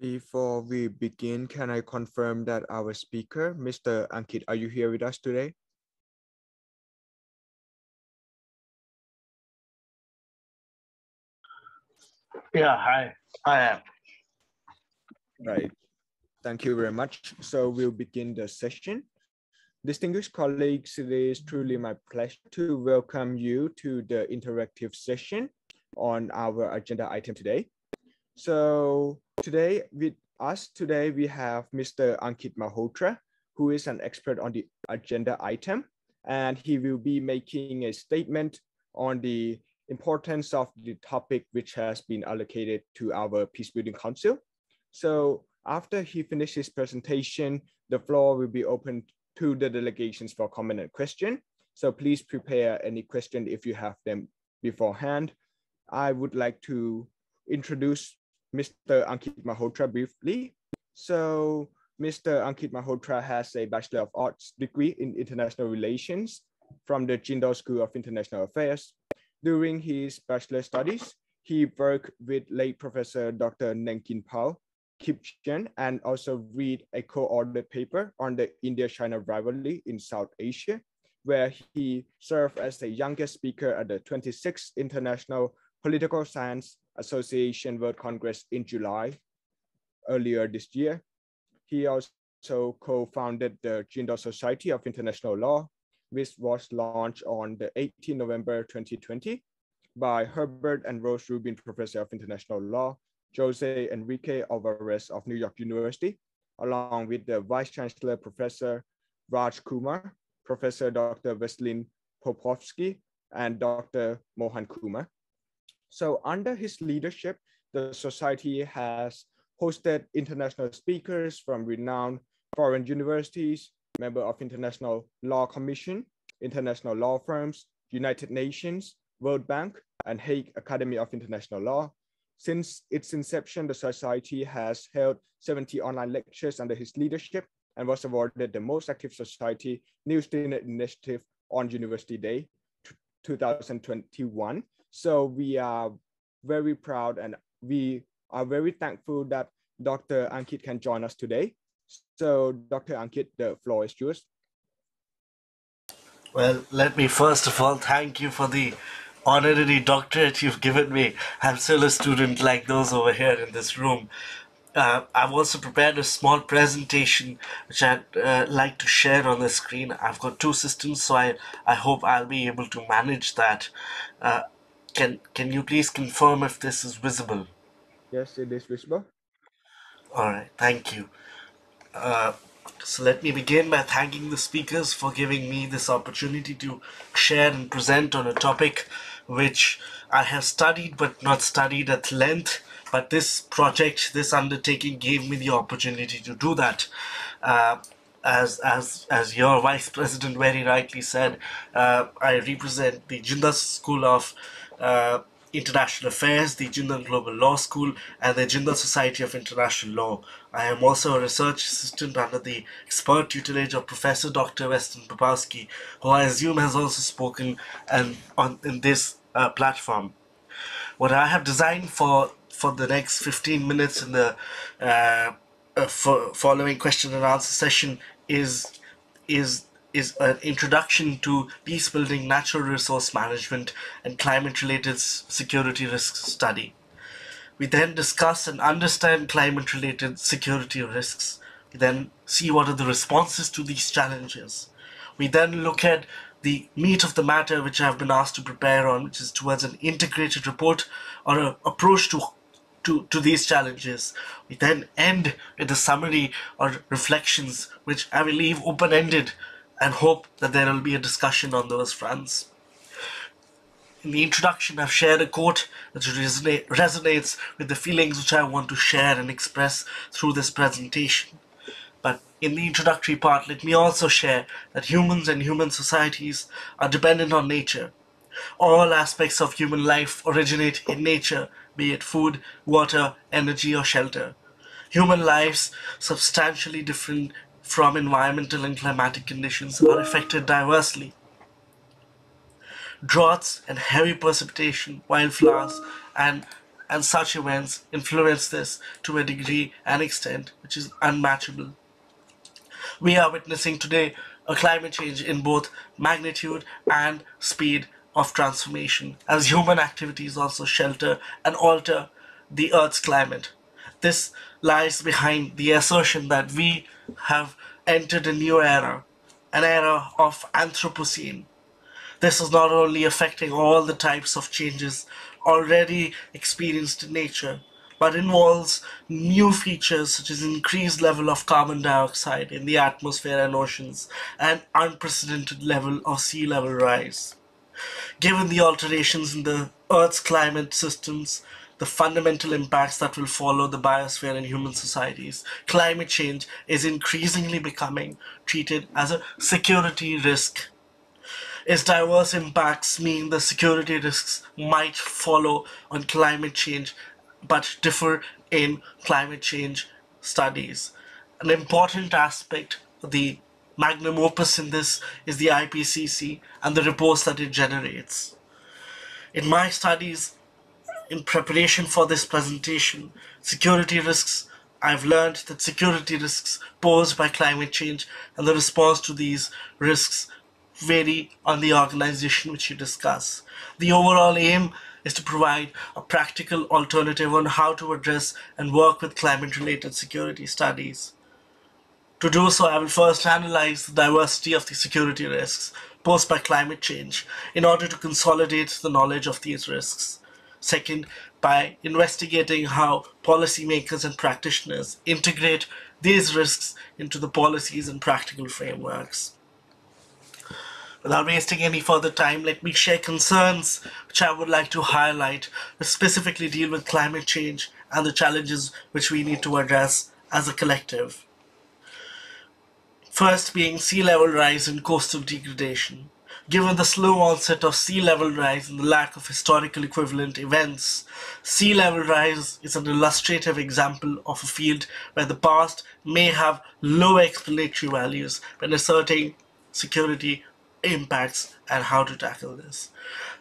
Before we begin, can I confirm that our speaker, Mr. Ankit, are you here with us today? Yeah, hi, I am. Right. Thank you very much. So we'll begin the session. Distinguished colleagues, it is truly my pleasure to welcome you to the interactive session on our agenda item today. So today with us today, we have Mr. Ankit Malhotra, who is an expert on the agenda item, and he will be making a statement on the importance of the topic which has been allocated to our Peace Building Council. So after he finishes presentation, the floor will be open to the delegations for comment and question. So please prepare any question if you have them beforehand. I would like to introduce Mr. Ankit Malhotra briefly. So Mr. Ankit Malhotra has a Bachelor of Arts degree in International Relations from the Jindal School of International Affairs. During his bachelor studies, he worked with late Professor Dr. Nenkin Pal Kipchen and also read a co-authored paper on the India-China rivalry in South Asia, where he served as the youngest speaker at the 26th International Political Science Association World Congress in July earlier this year. He also co-founded the Jindal Society of International Law, which was launched on the 18 November 2020 by Herbert and Rose Rubin Professor of International Law, Jose Enrique Alvarez of New York University, along with the Vice Chancellor Professor Raj Kumar, Professor Dr. Vesselin Popovski, and Dr. Mohan Kumar. So under his leadership, the society has hosted international speakers from renowned foreign universities, member of International Law Commission, international law firms, United Nations, World Bank, and Hague Academy of International Law. Since its inception, the society has held 70 online lectures under his leadership and was awarded the most active society New Student Initiative on University Day 2021 so we are very proud and we are very thankful that Dr. Ankit can join us today. So Dr. Ankit, the floor is yours. Well, let me first of all thank you for the honorary doctorate you've given me. I'm still a student like those over here in this room. Uh, I've also prepared a small presentation which I'd uh, like to share on the screen. I've got two systems, so I, I hope I'll be able to manage that. Uh, can can you please confirm if this is visible? Yes, it is visible. All right, thank you. Uh, so let me begin by thanking the speakers for giving me this opportunity to share and present on a topic which I have studied but not studied at length. But this project, this undertaking gave me the opportunity to do that. Uh, as as as your vice president very rightly said, uh, I represent the Jindal School of uh, International Affairs, the Jindal Global Law School, and the Jindal Society of International Law. I am also a research assistant under the expert tutelage of Professor Dr. Vesselin Popovski, who I assume has also spoken and on in this uh, platform. What I have designed for for the next 15 minutes in the uh, uh, following question and answer session is is is an introduction to peace building, natural resource management, and climate related security risks study. We then discuss and understand climate related security risks. We then see what are the responses to these challenges. We then look at the meat of the matter which I have been asked to prepare on, which is towards an integrated report or an approach to to, to these challenges. We then end with a summary or reflections which I will leave open ended and hope that there will be a discussion on those fronts. In the introduction, I've shared a quote that resonate, resonates with the feelings which I want to share and express through this presentation. But in the introductory part, let me also share that humans and human societies are dependent on nature. All aspects of human life originate in nature, be it food, water, energy, or shelter. Human lives substantially different from environmental and climatic conditions are affected diversely. Droughts and heavy precipitation, wildfires, and and such events influence this to a degree and extent which is unmatchable. We are witnessing today a climate change in both magnitude and speed of transformation as human activities also shelter and alter the Earth's climate. This lies behind the assertion that we have entered a new era, an era of Anthropocene. This is not only affecting all the types of changes already experienced in nature, but involves new features such as increased level of carbon dioxide in the atmosphere and oceans and unprecedented level of sea level rise. Given the alterations in the Earth's climate systems, the fundamental impacts that will follow the biosphere and human societies, climate change is increasingly becoming treated as a security risk. Its diverse impacts mean the security risks might follow on climate change but differ in climate change studies. An important aspect, the magnum opus in this, is the IPCC and the reports that it generates. In my studies, in preparation for this presentation, security risks, I've learned that security risks posed by climate change and the response to these risks vary on the organization which you discuss. The overall aim is to provide a practical alternative on how to address and work with climate related security studies. To do so, I will first analyze the diversity of the security risks posed by climate change in order to consolidate the knowledge of these risks. Second, by investigating how policymakers and practitioners integrate these risks into the policies and practical frameworks. Without wasting any further time, let me share concerns which I would like to highlight, which specifically deal with climate change and the challenges which we need to address as a collective. First being sea level rise and coastal degradation. Given the slow onset of sea level rise and the lack of historical equivalent events, sea level rise is an illustrative example of a field where the past may have low explanatory values when asserting security impacts and how to tackle this.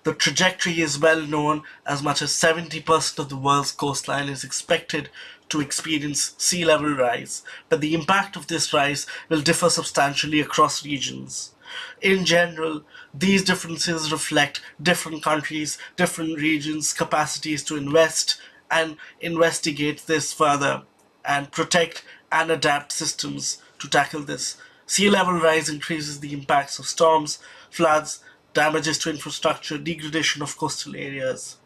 The trajectory is well known as much as 70% of the world's coastline is expected to experience sea level rise, but the impact of this rise will differ substantially across regions. In general, these differences reflect different countries, different regions' capacities to invest and investigate this further and protect and adapt systems to tackle this. Sea level rise increases the impacts of storms, floods, damages to infrastructure, degradation of coastal areas.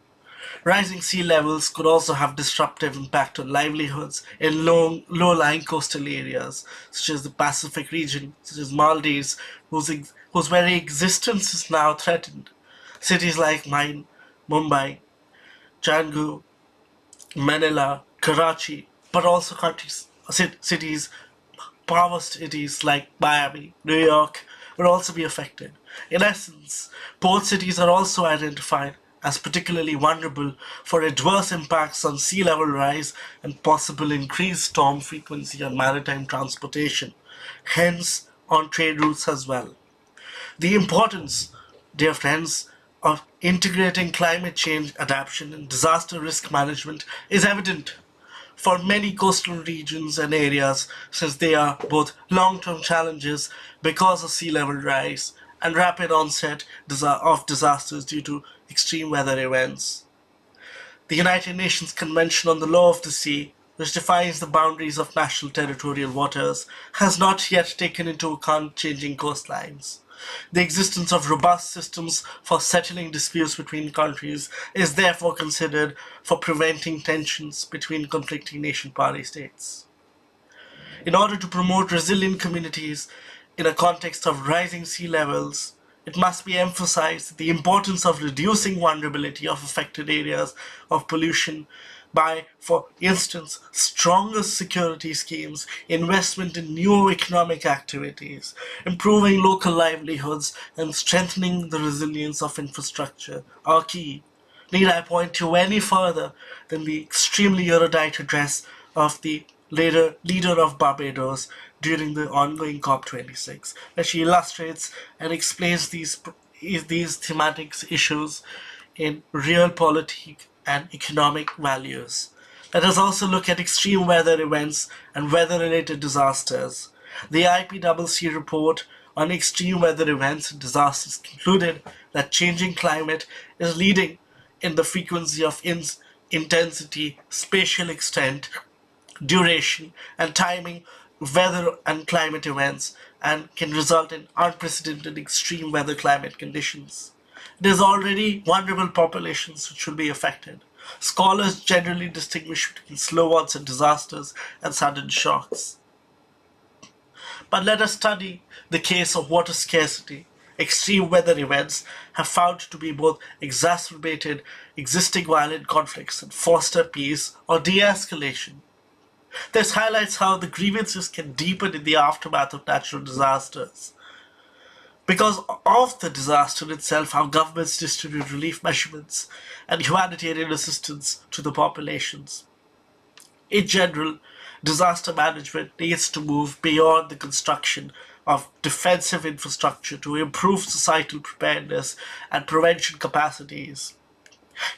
Rising sea levels could also have disruptive impact on livelihoods in low, low-lying coastal areas, such as the Pacific region, such as Maldives, whose, whose very existence is now threatened. Cities like mine, Mumbai, Canggu, Manila, Karachi, but also countries, cities, power cities like Miami, New York, will also be affected. In essence, port cities are also identified as particularly vulnerable for adverse impacts on sea level rise and possible increased storm frequency on maritime transportation, hence on trade routes as well. The importance, dear friends, of integrating climate change adaptation and disaster risk management is evident for many coastal regions and areas since they are both long-term challenges because of sea level rise and rapid onset of disasters due to extreme weather events. The United Nations Convention on the Law of the Sea, which defines the boundaries of national territorial waters, has not yet taken into account changing coastlines. The existence of robust systems for settling disputes between countries is therefore considered for preventing tensions between conflicting nation party states. In order to promote resilient communities in a context of rising sea levels, it must be emphasized the importance of reducing vulnerability of affected areas of pollution by, for instance, stronger security schemes, investment in new economic activities, improving local livelihoods, and strengthening the resilience of infrastructure are key. Need I point to any further than the extremely erudite address of the later leader of Barbados during the ongoing COP26, where she illustrates and explains these these thematic issues in realpolitik and economic values. Let us also look at extreme weather events and weather-related disasters. The IPCC report on extreme weather events and disasters concluded that changing climate is leading in the frequency of in intensity, spatial extent, duration, and timing weather and climate events and can result in unprecedented extreme weather climate conditions. There's already vulnerable populations which will be affected. Scholars generally distinguish between slow onset disasters and sudden shocks. But let us study the case of water scarcity. Extreme weather events have found to be both exacerbated existing violent conflicts and foster peace or de-escalation. This highlights how the grievances can deepen in the aftermath of natural disasters. Because of the disaster itself, how governments distribute relief measurements and humanitarian assistance to the populations. In general, disaster management needs to move beyond the construction of defensive infrastructure to improve societal preparedness and prevention capacities.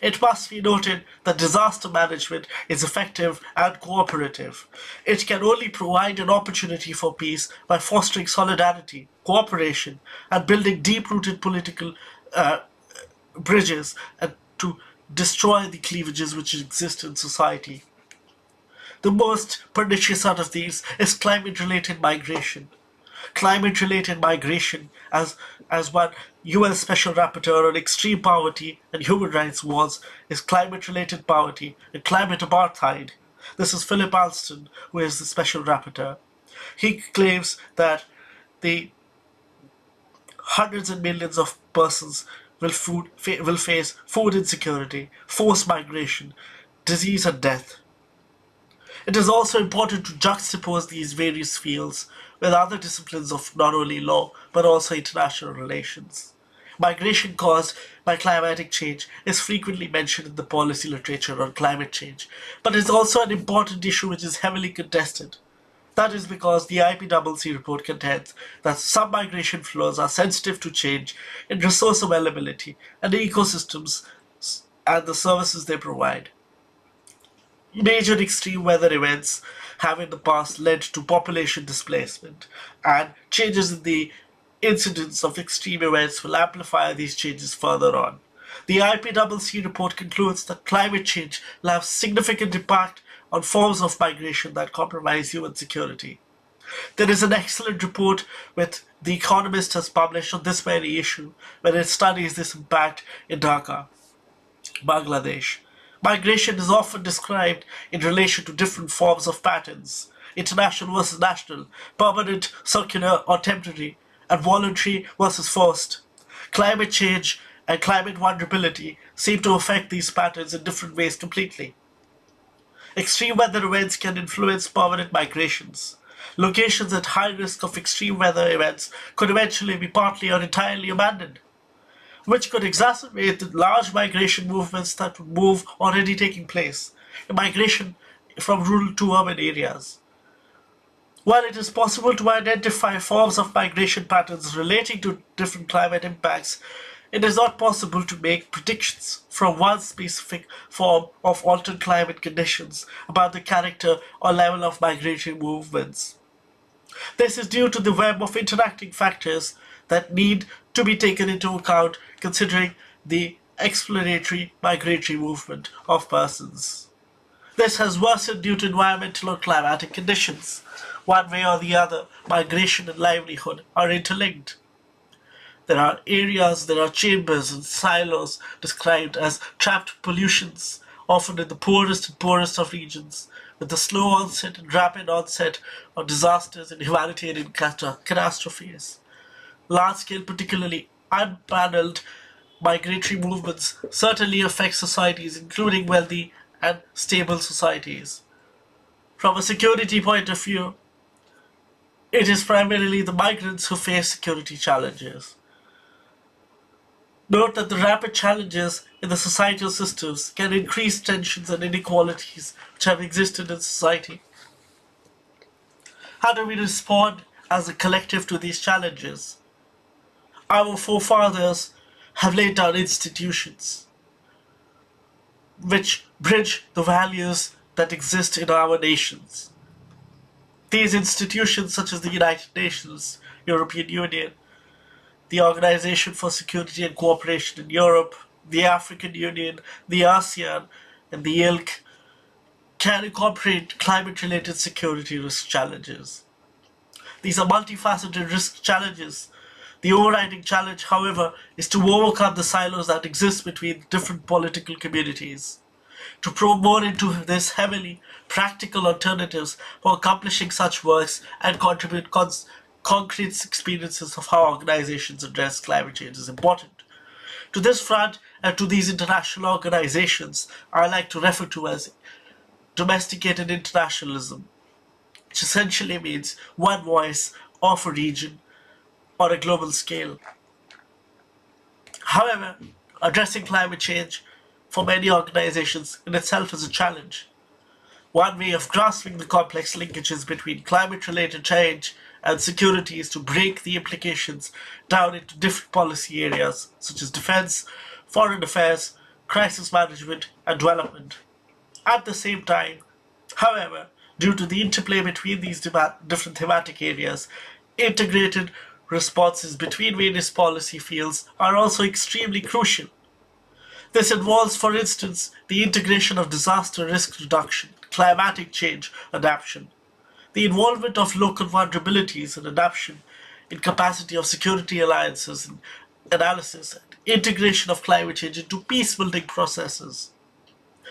It must be noted that disaster management is effective and cooperative. It can only provide an opportunity for peace by fostering solidarity, cooperation, and building deep-rooted political uh, bridges and to destroy the cleavages which exist in society. The most pernicious out of these is climate-related migration. Climate-related migration, as, as one UN Special Rapporteur on Extreme Poverty and Human Rights warns, is climate-related poverty and climate apartheid. This is Philip Alston, who is the Special Rapporteur. He claims that the hundreds and millions of persons will, food, will face food insecurity, forced migration, disease and death. It is also important to juxtapose these various fields with other disciplines of not only law but also international relations. Migration caused by climatic change is frequently mentioned in the policy literature on climate change, but is also an important issue which is heavily contested. That is because the IPCC report contends that some migration flows are sensitive to change in resource availability and the ecosystems and the services they provide. Major extreme weather events have in the past led to population displacement and changes in the incidence of extreme events will amplify these changes further on. The IPCC report concludes that climate change will have significant impact on forms of migration that compromise human security. There is an excellent report which The Economist has published on this very issue when it studies this impact in Dhaka, Bangladesh. Migration is often described in relation to different forms of patterns, international versus national, permanent, circular or temporary, and voluntary versus forced. Climate change and climate vulnerability seem to affect these patterns in different ways completely. Extreme weather events can influence permanent migrations. Locations at high risk of extreme weather events could eventually be partly or entirely abandoned, which could exacerbate the large migration movements that would move already taking place, migration from rural to urban areas. While it is possible to identify forms of migration patterns relating to different climate impacts, it is not possible to make predictions from one specific form of altered climate conditions about the character or level of migratory movements. This is due to the web of interacting factors that need to be taken into account considering the exploratory migratory movement of persons. This has worsened due to environmental or climatic conditions. One way or the other, migration and livelihood are interlinked. There are areas, there are chambers and silos described as trapped pollutions, often in the poorest and poorest of regions, with the slow onset and rapid onset of disasters and humanitarian catastrophes. Large-scale, particularly unpaneled migratory movements certainly affect societies, including wealthy and stable societies. From a security point of view, it is primarily the migrants who face security challenges. Note that the rapid challenges in the societal systems can increase tensions and inequalities which have existed in society. How do we respond as a collective to these challenges? Our forefathers have laid down institutions. which bridge the values that exist in our nations. These institutions, such as the United Nations, European Union, the Organization for Security and Cooperation in Europe, the African Union, the ASEAN, and the ILC, can incorporate climate related security risk challenges. These are multifaceted risk challenges. The overriding challenge, however, is to overcome the silos that exist between different political communities. To probe more into this heavily practical alternatives for accomplishing such works and contribute cons- concrete experiences of how organizations address climate change is important. To this front and to these international organizations, I like to refer to as domesticated internationalism, which essentially means one voice of a region on a global scale. However, addressing climate change for many organizations in itself is a challenge. One way of grasping the complex linkages between climate related change and security is to break the implications down into different policy areas such as defense, foreign affairs, crisis management, and development. At the same time, however, due to the interplay between these different thematic areas, integrated responses between various policy fields are also extremely crucial. This involves, for instance, the integration of disaster risk reduction, climatic change adaptation, the involvement of local vulnerabilities and adaptation in capacity of security alliances and analysis, and integration of climate change into peace-building processes.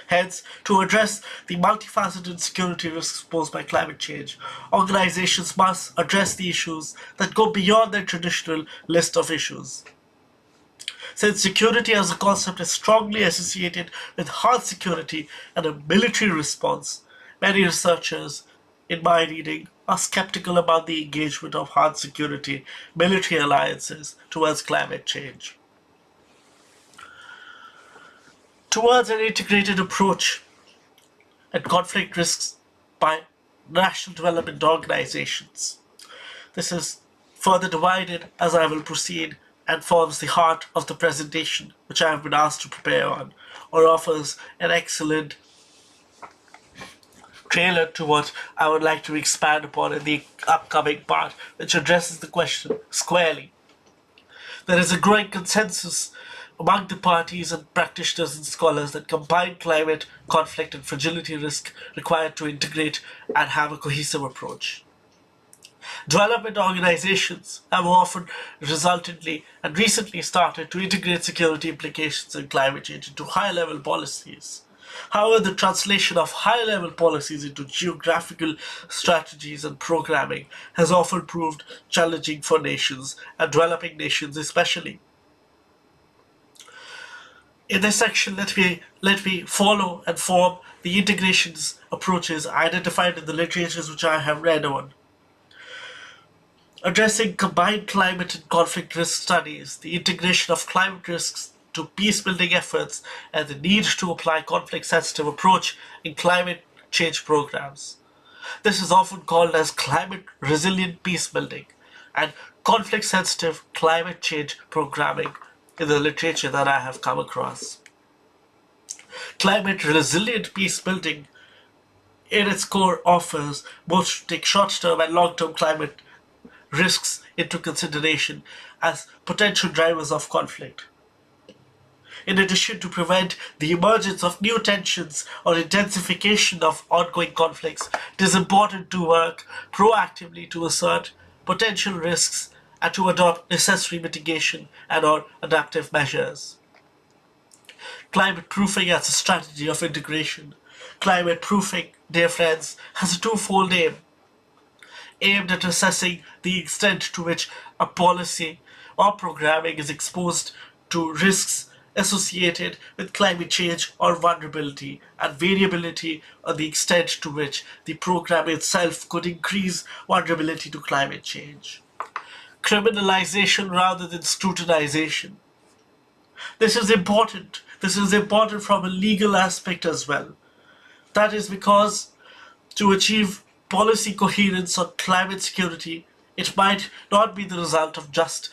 Hence, to address the multifaceted security risks posed by climate change, organizations must address the issues that go beyond their traditional list of issues. Since security as a concept is strongly associated with hard security and a military response, many researchers, in my reading, are skeptical about the engagement of hard security military alliances towards climate change. Towards an integrated approach and conflict risks by national development organizations. This is further divided as I will proceed and forms the heart of the presentation which I have been asked to prepare on, or offers an excellent trailer to what I would like to expand upon in the upcoming part, which addresses the question squarely. There is a growing consensus among the parties and practitioners and scholars that combined climate, conflict, and fragility risk required to integrate and have a cohesive approach. Development organizations have often resultantly and recently started to integrate security implications and climate change into high level policies. However, the translation of high level policies into geographical strategies and programming has often proved challenging for nations and developing nations especially. In this section, let me let me follow and form the integrations approaches identified in the literatures which I have read on addressing combined climate and conflict risk studies, the integration of climate risks to peace-building efforts, and the need to apply conflict-sensitive approach in climate change programs. This is often called as climate resilient peacebuilding and conflict-sensitive climate change programming in the literature that I have come across. Climate resilient peacebuilding in its core offers both short-term and long-term climate risks into consideration as potential drivers of conflict. In addition to prevent the emergence of new tensions or intensification of ongoing conflicts, it is important to work proactively to assert potential risks and to adopt necessary mitigation and or adaptive measures. Climate proofing as a strategy of integration. Climate proofing, dear friends, has a twofold aim aimed at assessing the extent to which a policy or programming is exposed to risks associated with climate change or vulnerability and variability or the extent to which the program itself could increase vulnerability to climate change. Criminalization rather than scrutinization. This is important. This is important from a legal aspect as well. That is because to achieve policy coherence on climate security, it might not be the result of just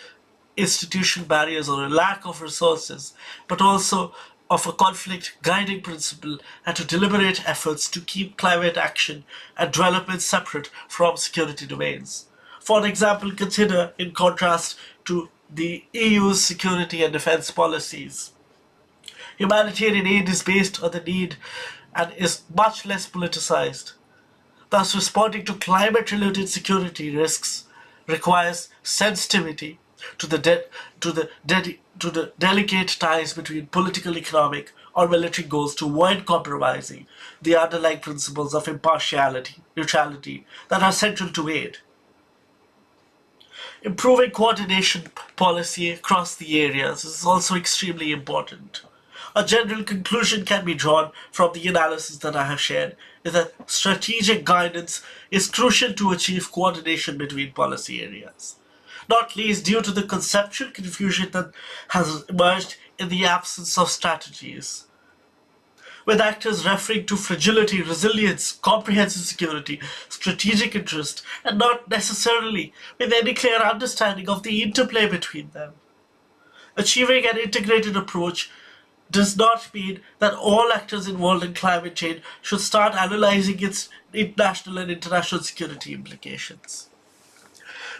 institution barriers or a lack of resources, but also of a conflict guiding principle and to deliberate efforts to keep climate action and development separate from security domains. For example, consider in contrast to the EU's security and defense policies. Humanitarian aid is based on the need and is much less politicized. Thus, responding to climate related security risks requires sensitivity to the, to, the to the delicate ties between political, economic, or military goals to avoid compromising the underlying principles of impartiality, neutrality that are central to aid. Improving coordination policy across the areas is also extremely important. A general conclusion can be drawn from the analysis that I have shared is that strategic guidance is crucial to achieve coordination between policy areas, not least due to the conceptual confusion that has emerged in the absence of strategies. With actors referring to fragility, resilience, comprehensive security, strategic interest, and not necessarily with any clear understanding of the interplay between them. Achieving an integrated approach does not mean that all actors involved in climate change should start analyzing its international and international security implications.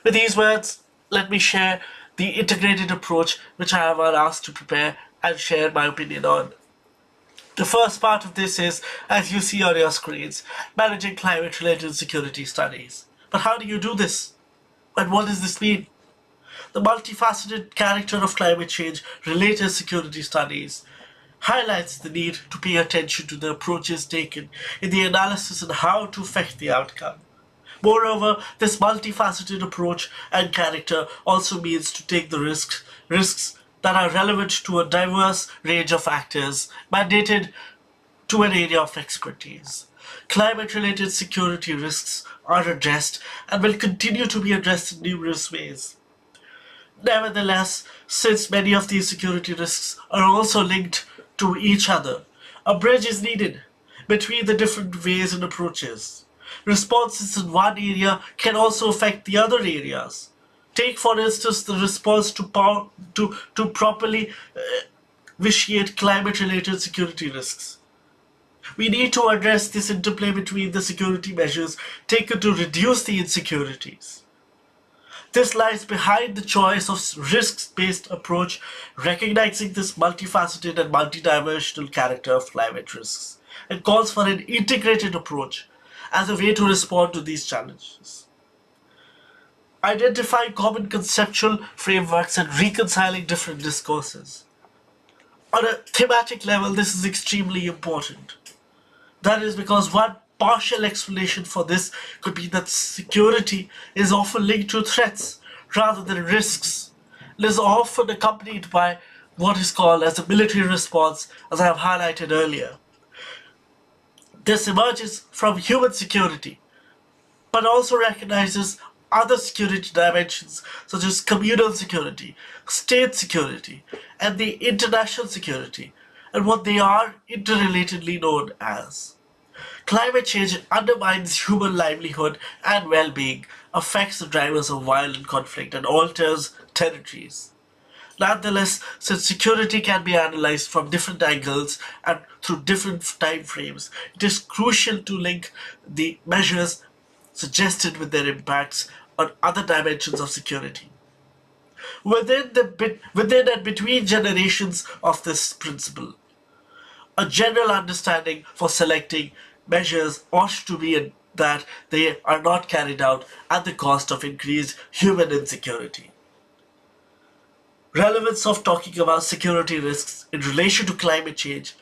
With these words, let me share the integrated approach which I have been asked to prepare and share my opinion on. The first part of this is, as you see on your screens, managing climate related security studies. But how do you do this? And what does this mean? The multifaceted character of climate change related security studies highlights the need to pay attention to the approaches taken in the analysis and how to affect the outcome. Moreover, this multifaceted approach and character also means to take the risks, risks that are relevant to a diverse range of actors mandated to an area of expertise. Climate related security risks are addressed and will continue to be addressed in numerous ways. Nevertheless, since many of these security risks are also linked to each other. A bridge is needed between the different ways and approaches. Responses in one area can also affect the other areas. Take, for instance, the response to, power, to, to properly uh, vitiate climate-related security risks. We need to address this interplay between the security measures taken to reduce the insecurities. This lies behind the choice of risks-based approach, recognizing this multifaceted and multidimensional character of climate risks, and calls for an integrated approach as a way to respond to these challenges. Identifying common conceptual frameworks and reconciling different discourses. On a thematic level, this is extremely important. That is because one partial explanation for this could be that security is often linked to threats rather than risks. It is often accompanied by what is called as a military response, as I have highlighted earlier. This emerges from human security, but also recognizes other security dimensions such as communal security, state security, and the international security, and what they are interrelatedly known as. Climate change undermines human livelihood and well-being, affects the drivers of violent conflict, and alters territories. Nonetheless, since security can be analyzed from different angles and through different time frames, it is crucial to link the measures suggested with their impacts on other dimensions of security. Within, the, within and between generations of this principle, a general understanding for selecting measures ought to be that they are not carried out at the cost of increased human insecurity. Relevance of talking about security risks in relation to climate change,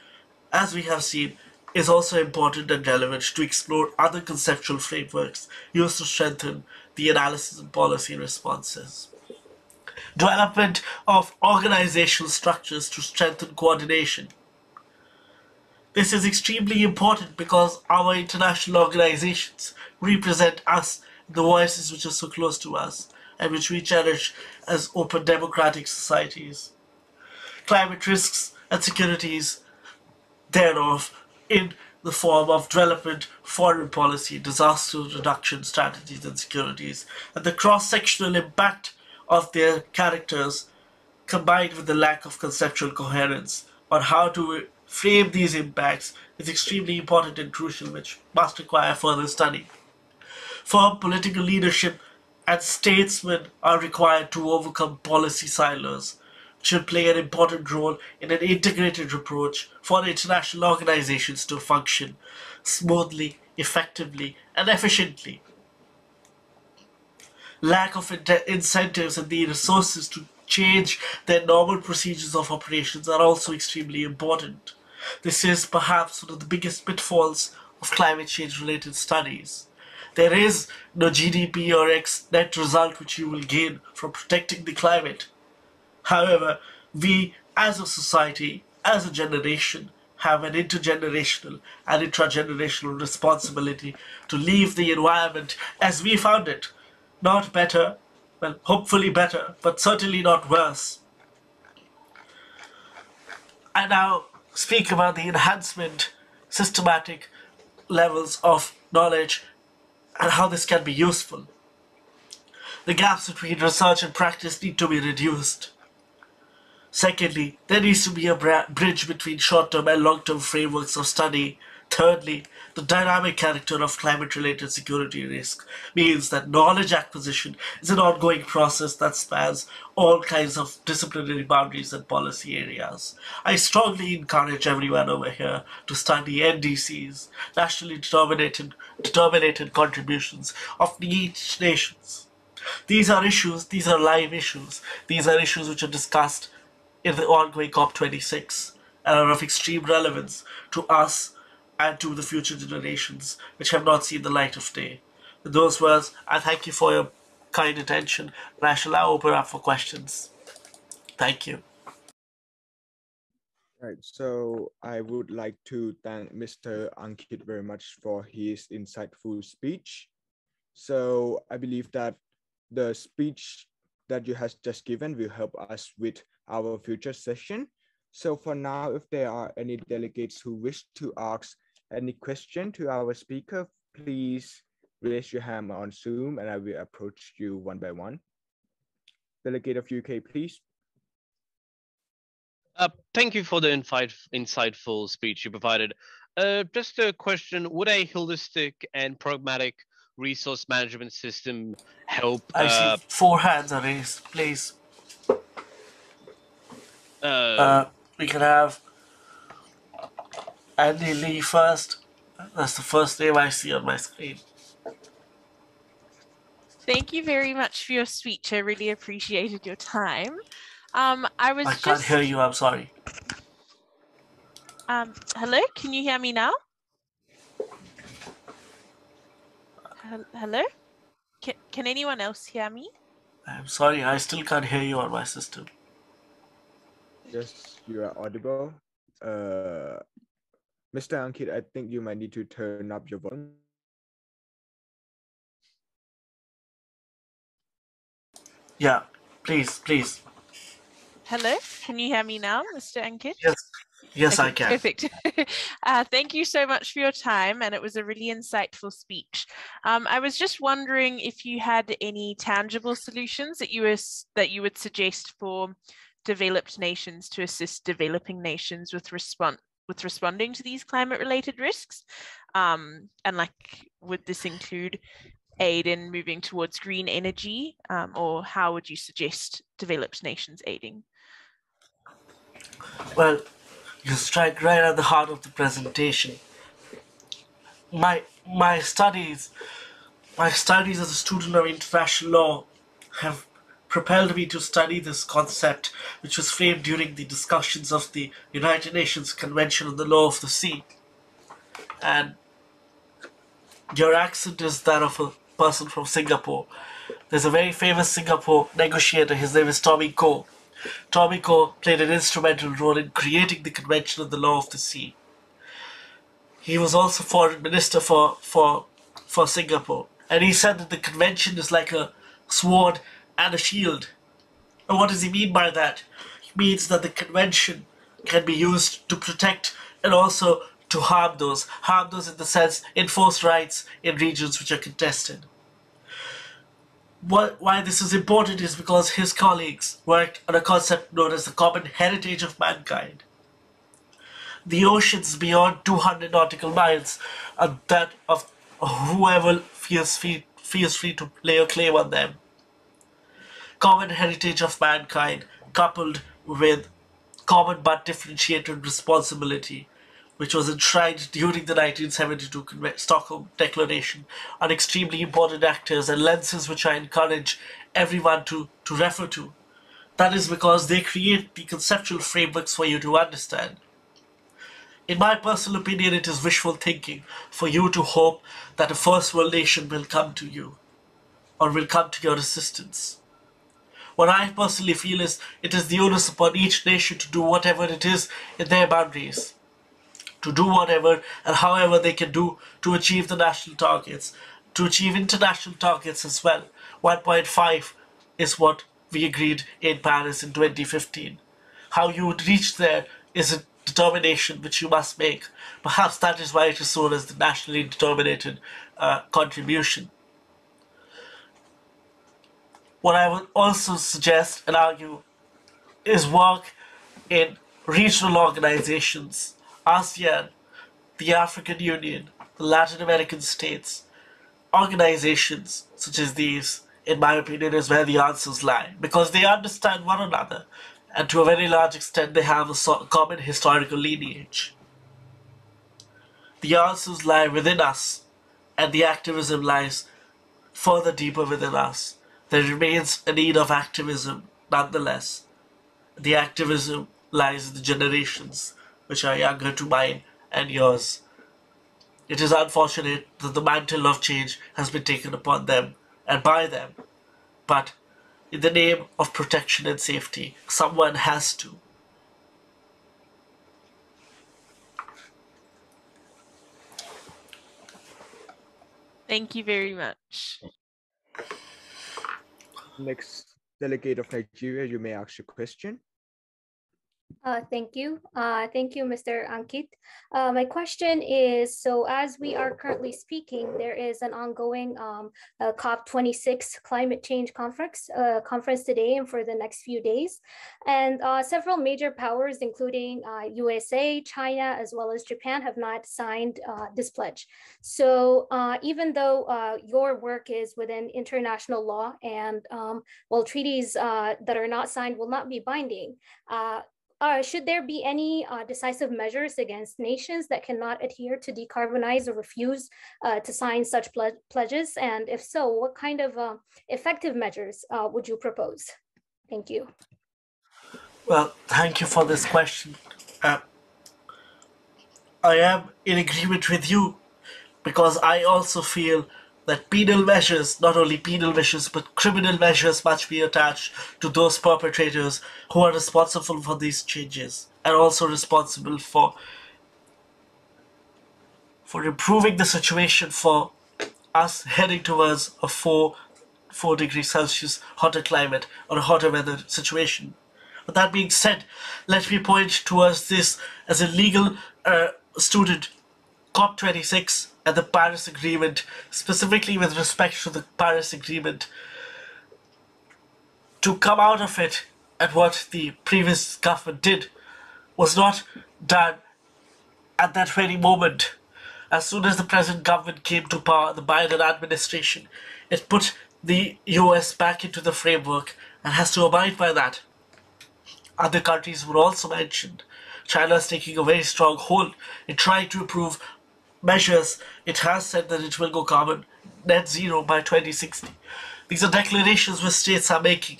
as we have seen, is also important and relevant to explore other conceptual frameworks used to strengthen the analysis and policy responses. Development of organizational structures to strengthen coordination this is extremely important because our international organizations represent us, the voices which are so close to us and which we cherish as open democratic societies. Climate risks and securities thereof in the form of development, foreign policy, disaster reduction strategies and securities, and the cross-sectional impact of their characters combined with the lack of conceptual coherence on how to frame these impacts is extremely important and crucial, which must require further study. Firm political leadership and statesmen are required to overcome policy silos, should play an important role in an integrated approach for international organizations to function smoothly, effectively, and efficiently. Lack of incentives and the resources to change their normal procedures of operations are also extremely important. This is perhaps one of the biggest pitfalls of climate change related studies. There is no GDP or X net result which you will gain from protecting the climate. However, we as a society, as a generation, have an intergenerational and intragenerational responsibility to leave the environment as we found it. Not better, well, hopefully better, but certainly not worse. I now speak about the enhancement, systematic levels of knowledge and how this can be useful. The gaps between research and practice need to be reduced. Secondly, there needs to be a bridge between short-term and long-term frameworks of study. Thirdly, the dynamic character of climate-related security risk means that knowledge acquisition is an ongoing process that spans all kinds of disciplinary boundaries and policy areas. I strongly encourage everyone over here to study NDCs, nationally determined, determined contributions of each nations. These are issues, these are live issues, these are issues which are discussed in the ongoing COP26 and are of extreme relevance to us and to the future generations which have not seen the light of day. With those words, I thank you for your kind attention and I shall now open up for questions. Thank you. Right, so I would like to thank Mr. Ankit very much for his insightful speech. So I believe that the speech that you have just given will help us with our future session. So for now, if there are any delegates who wish to ask any question to our speaker, please raise your hand on Zoom and I will approach you one by one. Delegate of UK, please. Uh, thank you for the insight, insightful speech you provided. Uh, just a question, would a holistic and pragmatic resource management system help? I uh, see four hands are raised, please. Uh, uh, we can have Andy Lee first. That's the first name I see on my screen. Thank you very much for your speech. I really appreciated your time. Um, I was I just... can't hear you. I'm sorry. Um, hello, can you hear me now? Hello? Can, can anyone else hear me? I'm sorry, I still can't hear you on my system. Yes, you are audible. Uh, Mr. Ankit, I think you might need to turn up your volume. Yeah, please, please. Hello, can you hear me now, Mr. Ankit? Yes, yes, okay, I can. Perfect. uh, thank you so much for your time, and it was a really insightful speech. Um, I was just wondering if you had any tangible solutions that you were, that you would suggest for developed nations to assist developing nations with response with responding to these climate related risks um, and like would this include aid in moving towards green energy um, or how would you suggest developed nations aiding? Well you strike right at the heart of the presentation. My my studies my studies as a student of international law have propelled me to study this concept, which was framed during the discussions of the United Nations Convention on the Law of the Sea. And your accent is that of a person from Singapore. There's a very famous Singapore negotiator, his name is Tommy Koh. Tommy Koh played an instrumental role in creating the Convention on the Law of the Sea. He was also foreign minister for, for, for Singapore. And he said that the convention is like a sword and a shield. And what does he mean by that? He means that the convention can be used to protect and also to harm those. Harm those in the sense enforce rights in regions which are contested. What, why this is important is because his colleagues worked on a concept known as the common heritage of mankind. the oceans beyond 200 nautical miles are that of whoever feels free, feels free to lay a claim on them. Common heritage of mankind coupled with common but differentiated responsibility, which was enshrined during the 1972 Stockholm Declaration, are extremely important actors and lenses which I encourage everyone to, to refer to. That is because they create the conceptual frameworks for you to understand. In my personal opinion, it is wishful thinking for you to hope that a first world nation will come to you or will come to your assistance. What I personally feel is it is the onus upon each nation to do whatever it is in their boundaries, to do whatever and however they can do to achieve the national targets, to achieve international targets as well. 1.5 is what we agreed in Paris in 2015. How you would reach there is a determination which you must make. Perhaps that is why it is known as the nationally determined uh, contribution. What I would also suggest and argue is work in regional organizations, ASEAN, the African Union, the Latin American states, organizations such as these, in my opinion, is where the answers lie because they understand one another and to a very large extent they have a common historical lineage. The answers lie within us, and the activism lies further deeper within us. There remains a need of activism, nonetheless. The activism lies in the generations which are younger to mine and yours. It is unfortunate that the mantle of change has been taken upon them and by them, but in the name of protection and safety. Someone has to. Thank you very much. Next delegate of Nigeria, you may ask your question. Uh, thank you. Uh, thank you, Mr. Ankit. Uh, my question is, so as we are currently speaking, there is an ongoing um, COP26 climate change conference, uh, conference today and for the next few days. And uh, several major powers, including USA, uh, China, as well as Japan, have not signed this pledge. So even though your work is within international law and um, well, treaties that are not signed will not be binding, uh, should there be any uh, decisive measures against nations that cannot adhere to decarbonize or refuse uh, to sign such ple pledges? And if so, what kind of uh, effective measures uh, would you propose? Thank you. Well, thank you for this question. Uh, I am in agreement with you because I also feel that penal measures, not only penal measures, but criminal measures must be attached to those perpetrators who are responsible for these changes and also responsible for for improving the situation for us heading towards a 4 4 degrees Celsius hotter climate or a hotter weather situation. But that being said, let me point towards this as a legal uh, student COP26 and the Paris Agreement, specifically with respect to the Paris Agreement, to come out of it and what the previous government did was not done at that very moment. As soon as the present government came to power, the Biden administration, it put the US back into the framework and has to abide by that. Other countries were also mentioned. China is taking a very strong hold in trying to improve measures, it has said that it will go carbon net zero by 2060. These are declarations which states are making.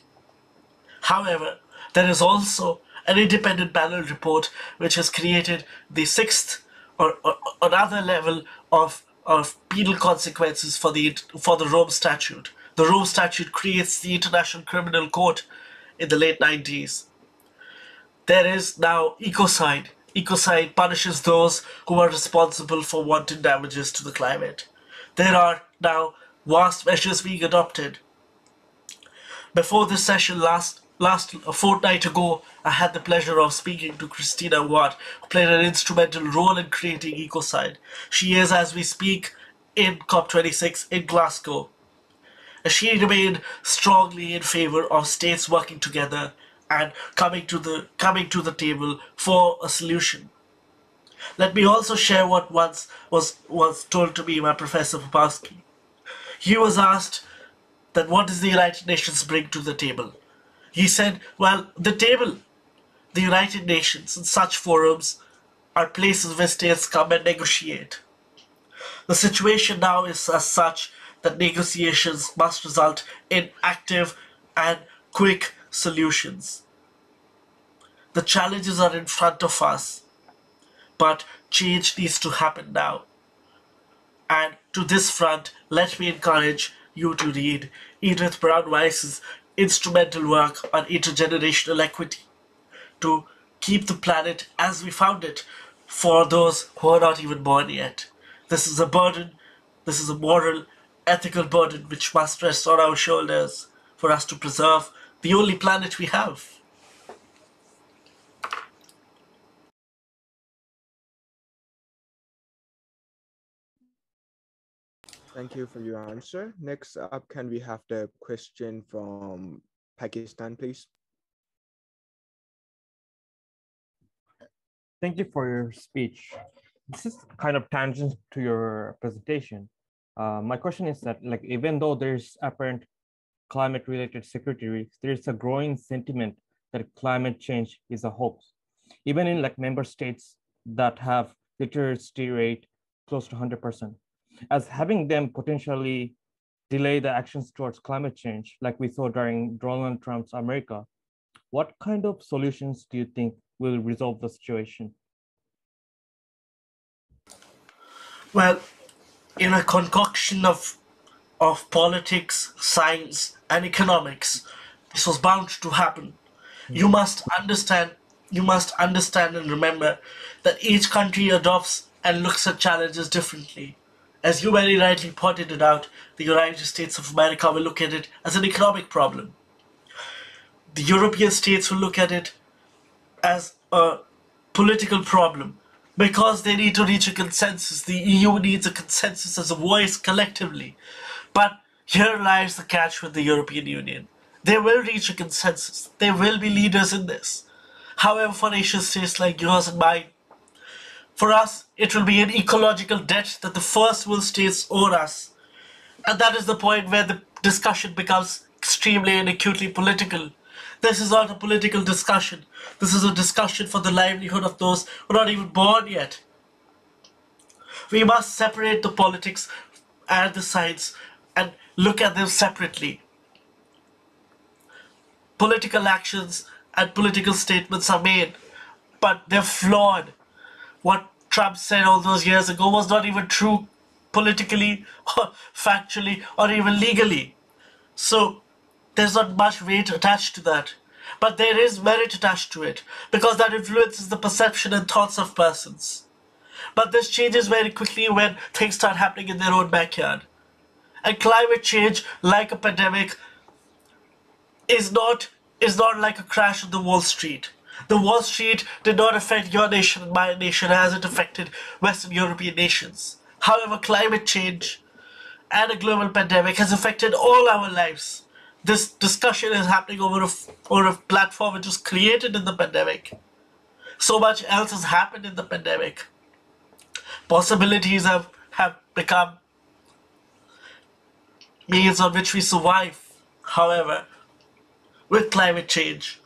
However, there is also an independent panel report which has created the sixth or, or another level of, of penal consequences for the for the Rome Statute. The Rome Statute creates the International Criminal Court in the late 90s. There is now ecocide, ecocide punishes those who are responsible for wanton damages to the climate. There are now vast measures being adopted. Before this session last last a fortnight ago, I had the pleasure of speaking to Christina Voigt, who played an instrumental role in creating ecocide. She is, as we speak, in COP26 in Glasgow. She remained strongly in favor of states working together and coming to the coming to the table for a solution. let me also share what once was, was told to me by Professor Popovski. He was asked that what does the United Nations bring to the table? He said, well, the table, the United Nations and such forums are places where states come and negotiate. The situation now is as such that negotiations must result in active and quick solutions. The challenges are in front of us, but change needs to happen now. And to this front, let me encourage you to read Edith Brown Weiss's instrumental work on intergenerational equity to keep the planet as we found it for those who are not even born yet. This is a burden, this is a moral, ethical burden which must rest on our shoulders for us to preserve the only planet we have. Thank you for your answer. Next up, can we have the question from Pakistan, please? Thank you for your speech. This is kind of tangent to your presentation. Uh, my question is that, like, even though there's apparent climate-related security risks, there's a growing sentiment that climate change is a hoax. Even in like member states that have literacy rate close to 100%, as having them potentially delay the actions towards climate change, like we saw during Donald Trump's America, what kind of solutions do you think will resolve the situation? Well, in a concoction of of politics, science, and economics, this was bound to happen. You hmm. must understand. You must understand and remember that each country adopts and looks at challenges differently. As you very rightly pointed it out, the United States of America will look at it as an economic problem. The European states will look at it as a political problem because they need to reach a consensus. The EU needs a consensus as a voice collectively. But here lies the catch with the European Union. They will reach a consensus. There will be leaders in this. However, for nation states like yours and mine, for us, it will be an ecological debt that the first world states owe us. And that is the point where the discussion becomes extremely and acutely political. This is not a political discussion. This is a discussion for the livelihood of those who are not even born yet. We must separate the politics and the science look at them separately. Political actions and political statements are made, but they're flawed. What Trump said all those years ago was not even true politically or factually or even legally. So there's not much weight attached to that. But there is merit attached to it because that influences the perception and thoughts of persons. But this changes very quickly when things start happening in their own backyard. And climate change, like a pandemic, is not is not like a crash on the Wall Street. The Wall Street did not affect your nation and my nation as it affected Western European nations. However, climate change and a global pandemic has affected all our lives this discussion is happening over a, over a platform which was created in the pandemic. So much else has happened in the pandemic. Possibilities have, have become means on which we survive. However, with climate change,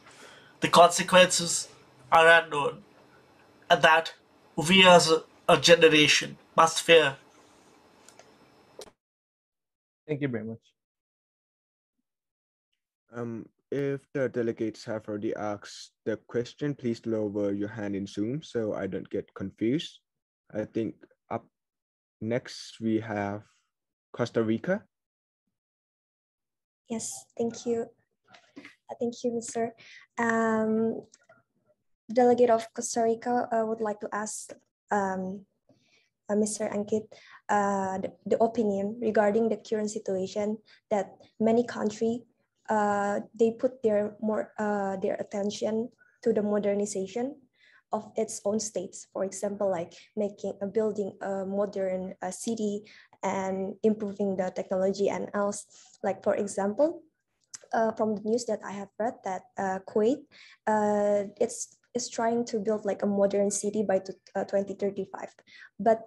the consequences are unknown, and that we as a, a generation must fear. Thank you very much. Um, if the delegates have already asked the question, please lower your hand in Zoom so I don't get confused. I think up next we have Costa Rica. Yes, thank you. Uh, thank you, Mr. Um, Delegate of Costa Rica uh, would like to ask um, uh, Mr. Ankit uh, the, the opinion regarding the current situation that many countries uh, they put their more uh, their attention to the modernization of its own states. For example, like making a building a modern city and improving the technology and else. Like for example, uh, from the news that I have read that uh, Kuwait, uh, its is trying to build like a modern city by uh, 2035. But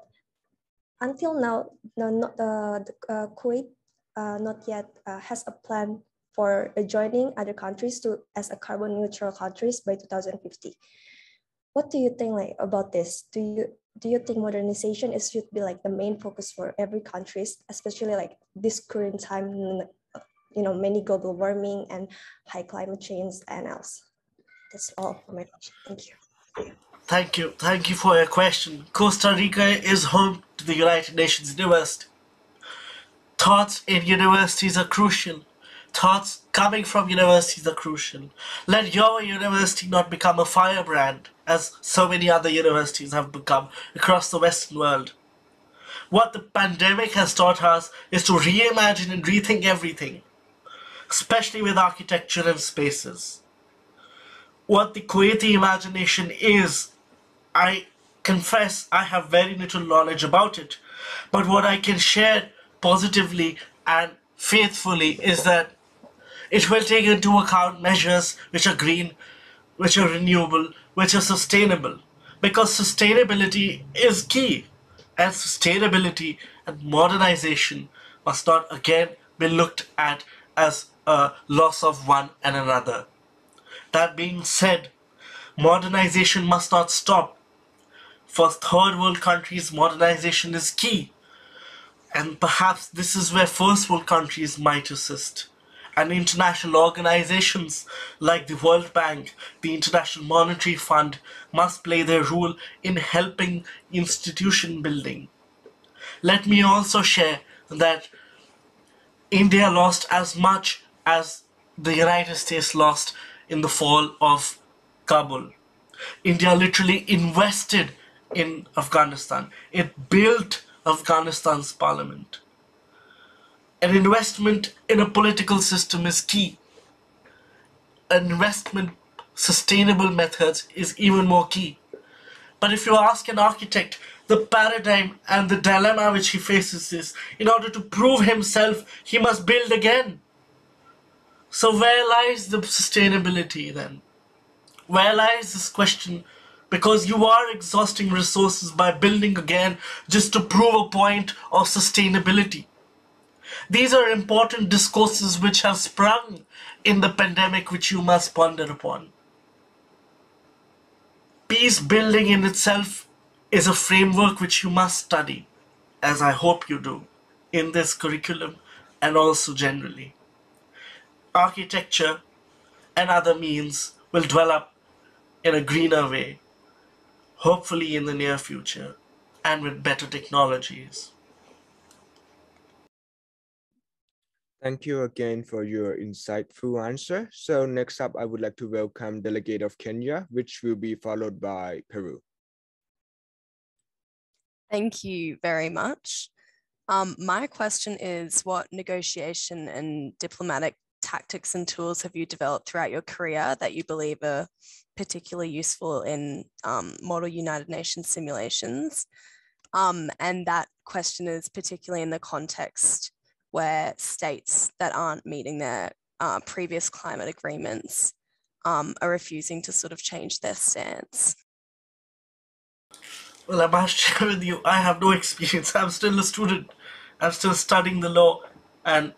until now, no, not, uh, the, uh, Kuwait not yet has a plan for joining other countries to as a carbon neutral countries by 2050. What do you think like about this? Do you do you think modernization is should be like the main focus for every countries, especially like this current time, you know, many global warming and high climate change and else? That's all for my question. Thank you. Thank you. Thank you for your question. Costa Rica is home to the United Nations University. Thoughts in universities are crucial. Thoughts coming from universities are crucial. Let your university not become a firebrand as so many other universities have become across the Western world. What the pandemic has taught us is to reimagine and rethink everything, especially with architecture and spaces. What the Kuwaiti imagination is, I confess I have very little knowledge about it, but what I can share positively and faithfully is that it will take into account measures which are green, which are renewable, which are sustainable. Because sustainability is key. And sustainability and modernization must not again be looked at as a loss of one and another. That being said, modernization must not stop. For third world countries, modernization is key. And perhaps this is where first world countries might assist and international organizations like the World Bank, the International Monetary Fund must play their role in helping institution building. Let me also share that India lost as much as the United States lost in the fall of Kabul. India literally invested in Afghanistan. It built Afghanistan's parliament. An investment in a political system is key. An investment sustainable methods is even more key. But if you ask an architect, the paradigm and the dilemma which he faces is in order to prove himself, he must build again. So, where lies the sustainability then? Where lies this question? Because you are exhausting resources by building again just to prove a point of sustainability. These are important discourses which have sprung in the pandemic which you must ponder upon. Peace building in itself is a framework which you must study, as I hope you do, in this curriculum and also generally. Architecture and other means will develop in a greener way, hopefully in the near future, and with better technologies. Thank you again for your insightful answer. So next up, I would like to welcome Delegate of Kenya, which will be followed by Peru. Thank you very much. Um, my question is what negotiation and diplomatic tactics and tools have you developed throughout your career that you believe are particularly useful in um, model United Nations simulations? Um, and that question is particularly in the context where states that aren't meeting their uh, previous climate agreements um, are refusing to sort of change their stance. Well, I must share with you, I have no experience. I'm still a student. I'm still studying the law, and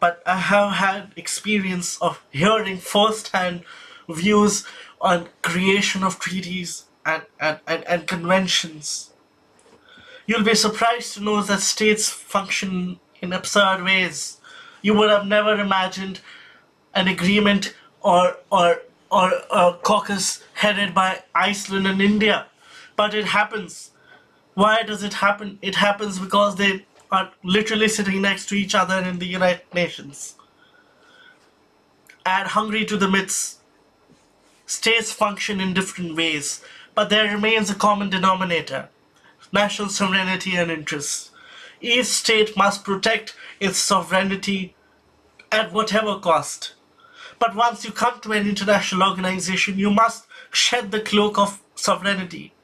but I have had experience of hearing firsthand views on creation of treaties and, and, and, and conventions. You'll be surprised to know that states function in absurd ways. You would have never imagined an agreement or or or a caucus headed by Iceland and India, but it happens. Why does it happen? It happens because they are literally sitting next to each other in the United Nations. Add Hungary to the myths. States function in different ways, but there remains a common denominator national sovereignty and interests. Each state must protect its sovereignty at whatever cost. But once you come to an international organization, you must shed the cloak of sovereignty.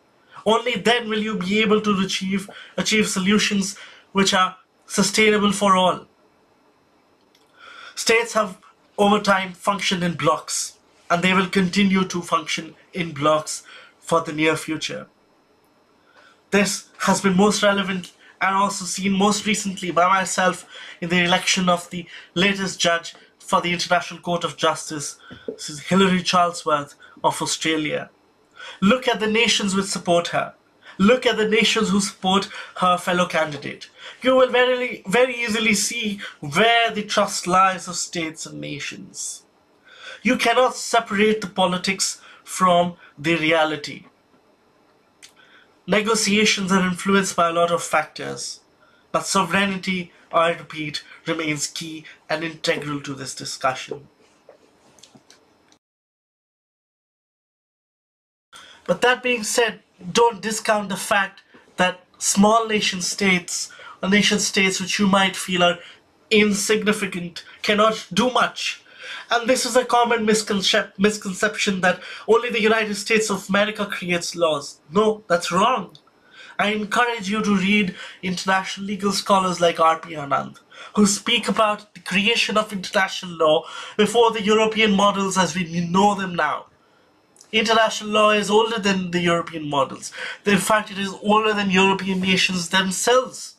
Only then will you be able to achieve, achieve solutions which are sustainable for all. States have over time functioned in blocks and they will continue to function in blocks for the near future. This has been most relevant and also seen most recently by myself in the election of the latest judge for the International Court of Justice, is Hilary Charlesworth of Australia. Look at the nations which support her. Look at the nations who support her fellow candidate. You will very, very easily see where the trust lies of states and nations. You cannot separate the politics from the reality. Negotiations are influenced by a lot of factors, but sovereignty, I repeat, remains key and integral to this discussion. But that being said, don't discount the fact that small nation states, or nation states which you might feel are insignificant, cannot do much. And this is a common misconcep- misconception that only the United States of America creates laws. No, that's wrong. I encourage you to read international legal scholars like R.P. Anand, who speak about the creation of international law before the European models as we know them now. International law is older than the European models. In fact, it is older than European nations themselves.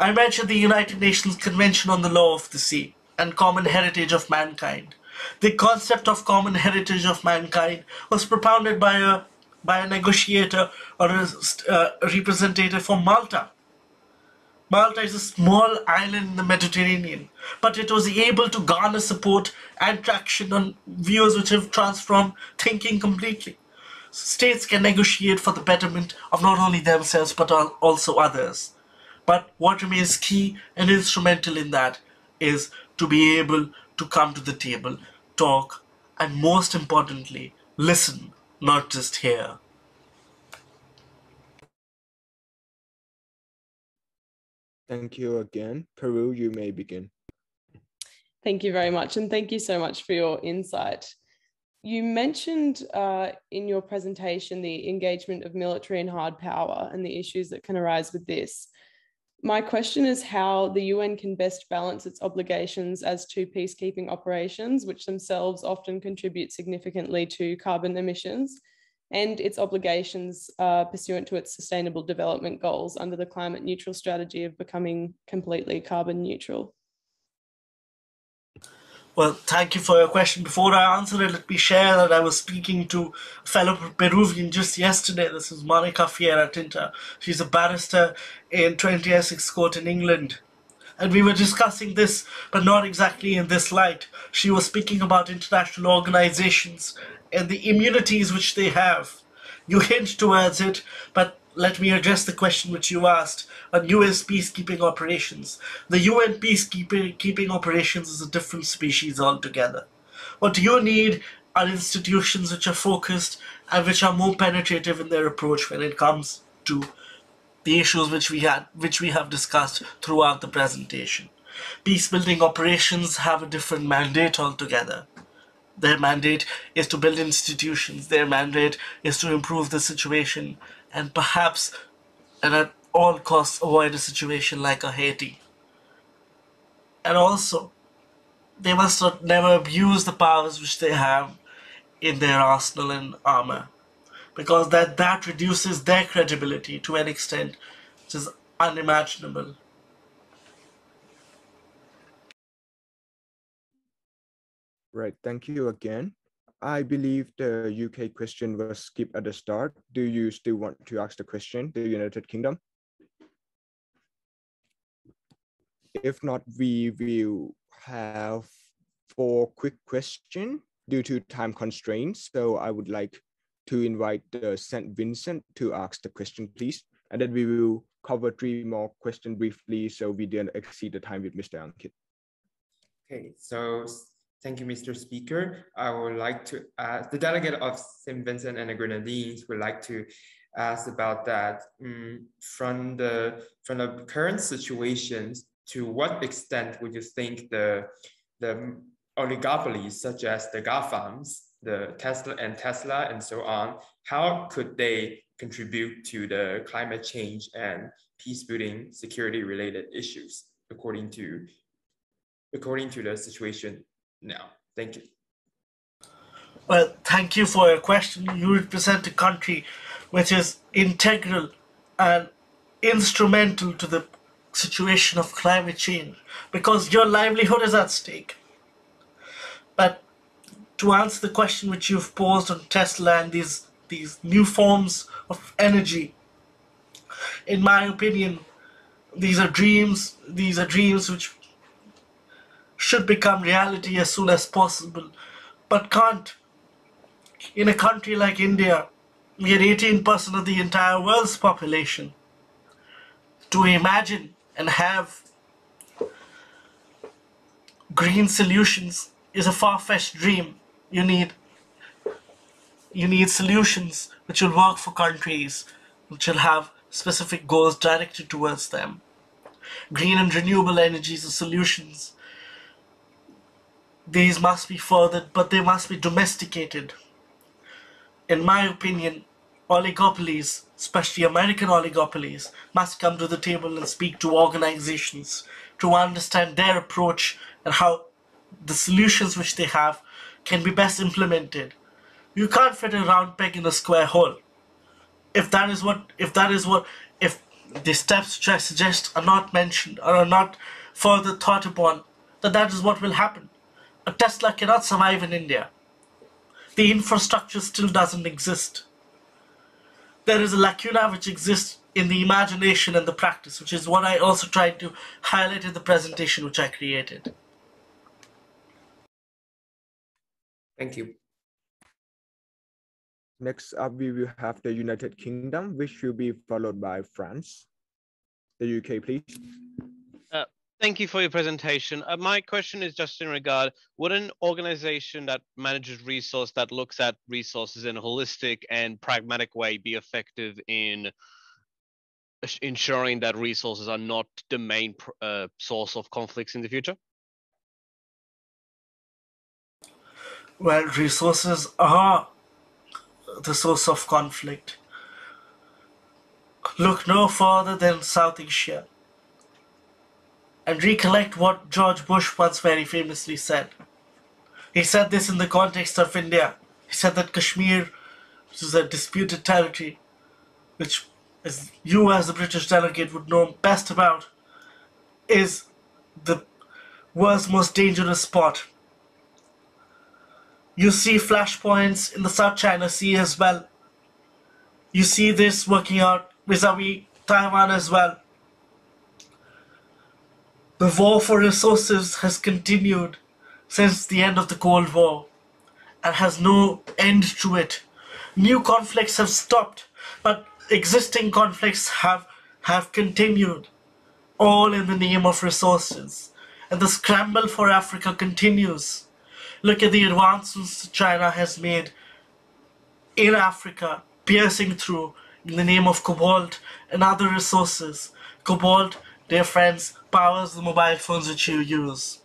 I mentioned the United Nations Convention on the Law of the Sea and Common Heritage of Mankind. The concept of common heritage of mankind was propounded by a by a negotiator or a uh, representative from Malta. Malta is a small island in the Mediterranean, but it was able to garner support and traction on views which have transformed thinking completely. States can negotiate for the betterment of not only themselves but also others. But what remains key and instrumental in that is to be able to come to the table, talk, and most importantly, listen not just hear. Thank you again. Peru, you may begin. Thank you very much. And thank you so much for your insight. You mentioned uh, in your presentation the engagement of military and hard power and the issues that can arise with this. My question is how the UN can best balance its obligations as to peacekeeping operations, which themselves often contribute significantly to carbon emissions, and its obligations uh, pursuant to its sustainable development goals under the climate neutral strategy of becoming completely carbon neutral. Well, thank you for your question. Before I answer it, let me share that I was speaking to a fellow Peruvian just yesterday. This is Monica Feria Tinta. She's a barrister in 20 Essex Court in England. And we were discussing this, but not exactly in this light. She was speaking about international organizations and the immunities which they have. You hint towards it, but let me address the question which you asked on US peacekeeping operations. The UN peacekeeping operations is a different species altogether. What you need are institutions which are focused and which are more penetrative in their approach when it comes to the issues which we had which we have discussed throughout the presentation. Peacebuilding operations have a different mandate altogether. Their mandate is to build institutions. Their mandate is to improve the situation and perhaps and at all costs avoid a situation like a Haiti. And also, they must not never abuse the powers which they have in their arsenal and armor, because that that reduces their credibility to an extent which is unimaginable. Right, thank you again. I believe the UK question was skipped at the start. Do you still want to ask the question, the United Kingdom? If not, we will have four quick questions due to time constraints. So I would like to invite the St. Vincent to ask the question, please. And then we will cover three more questions briefly so we do not exceed the time with Mr. Ankit. Okay, so Thank you, Mr. Speaker. I would like to ask the delegate of St. Vincent and the Grenadines would like to ask about that um, from the from the current situations. To what extent would you think the the oligopolies such as the GAFAMs, the Tesla and Tesla and so on, how could they contribute to the climate change and peace building security related issues according to according to the situation now. Thank you. Well, thank you for your question. You represent a country which is integral and instrumental to the situation of climate change because your livelihood is at stake. But to answer the question which you've posed on Tesla and these these new forms of energy, in my opinion, these are dreams. These are dreams which should become reality as soon as possible, but can't. In a country like India, we are 18% of the entire world's population. To imagine and have green solutions is a far-fetched dream. You need you need solutions which will work for countries, which will have specific goals directed towards them. Green and renewable energies are solutions. These must be furthered, but they must be domesticated. In my opinion, oligopolies, especially American oligopolies, must come to the table and speak to organizations to understand their approach and how the solutions which they have can be best implemented. You can't fit a round peg in a square hole. If that is what, if that is what, if the steps which I suggest are not mentioned or are not further thought upon, then that is what will happen. A Tesla cannot survive in India. The infrastructure still doesn't exist. There is a lacuna which exists in the imagination and the practice, which is what I also tried to highlight in the presentation which I created. Thank you. Next up, we will have the United Kingdom, which will be followed by France. The UK, please. Thank you for your presentation. Uh, my question is just in regard, would an organization that manages resource that looks at resources in a holistic and pragmatic way be effective in ensuring that resources are not the main uh, source of conflicts in the future? Well, resources are the source of conflict. Look no further than South Asia and recollect what George Bush once very famously said. He said this in the context of India. He said that Kashmir, which is a disputed territory, which as you as the British delegate would know best about, is the world's most dangerous spot you see flashpoints in the South China Sea as well. You see this working out vis-a-vis Taiwan as well. The war for resources has continued since the end of the Cold War and has no end to it. New conflicts have stopped, but existing conflicts have, have continued, all in the name of resources. And the scramble for Africa continues. Look at the advances China has made in Africa, piercing through in the name of cobalt and other resources. Cobalt, dear friends, powers the mobile phones which you use.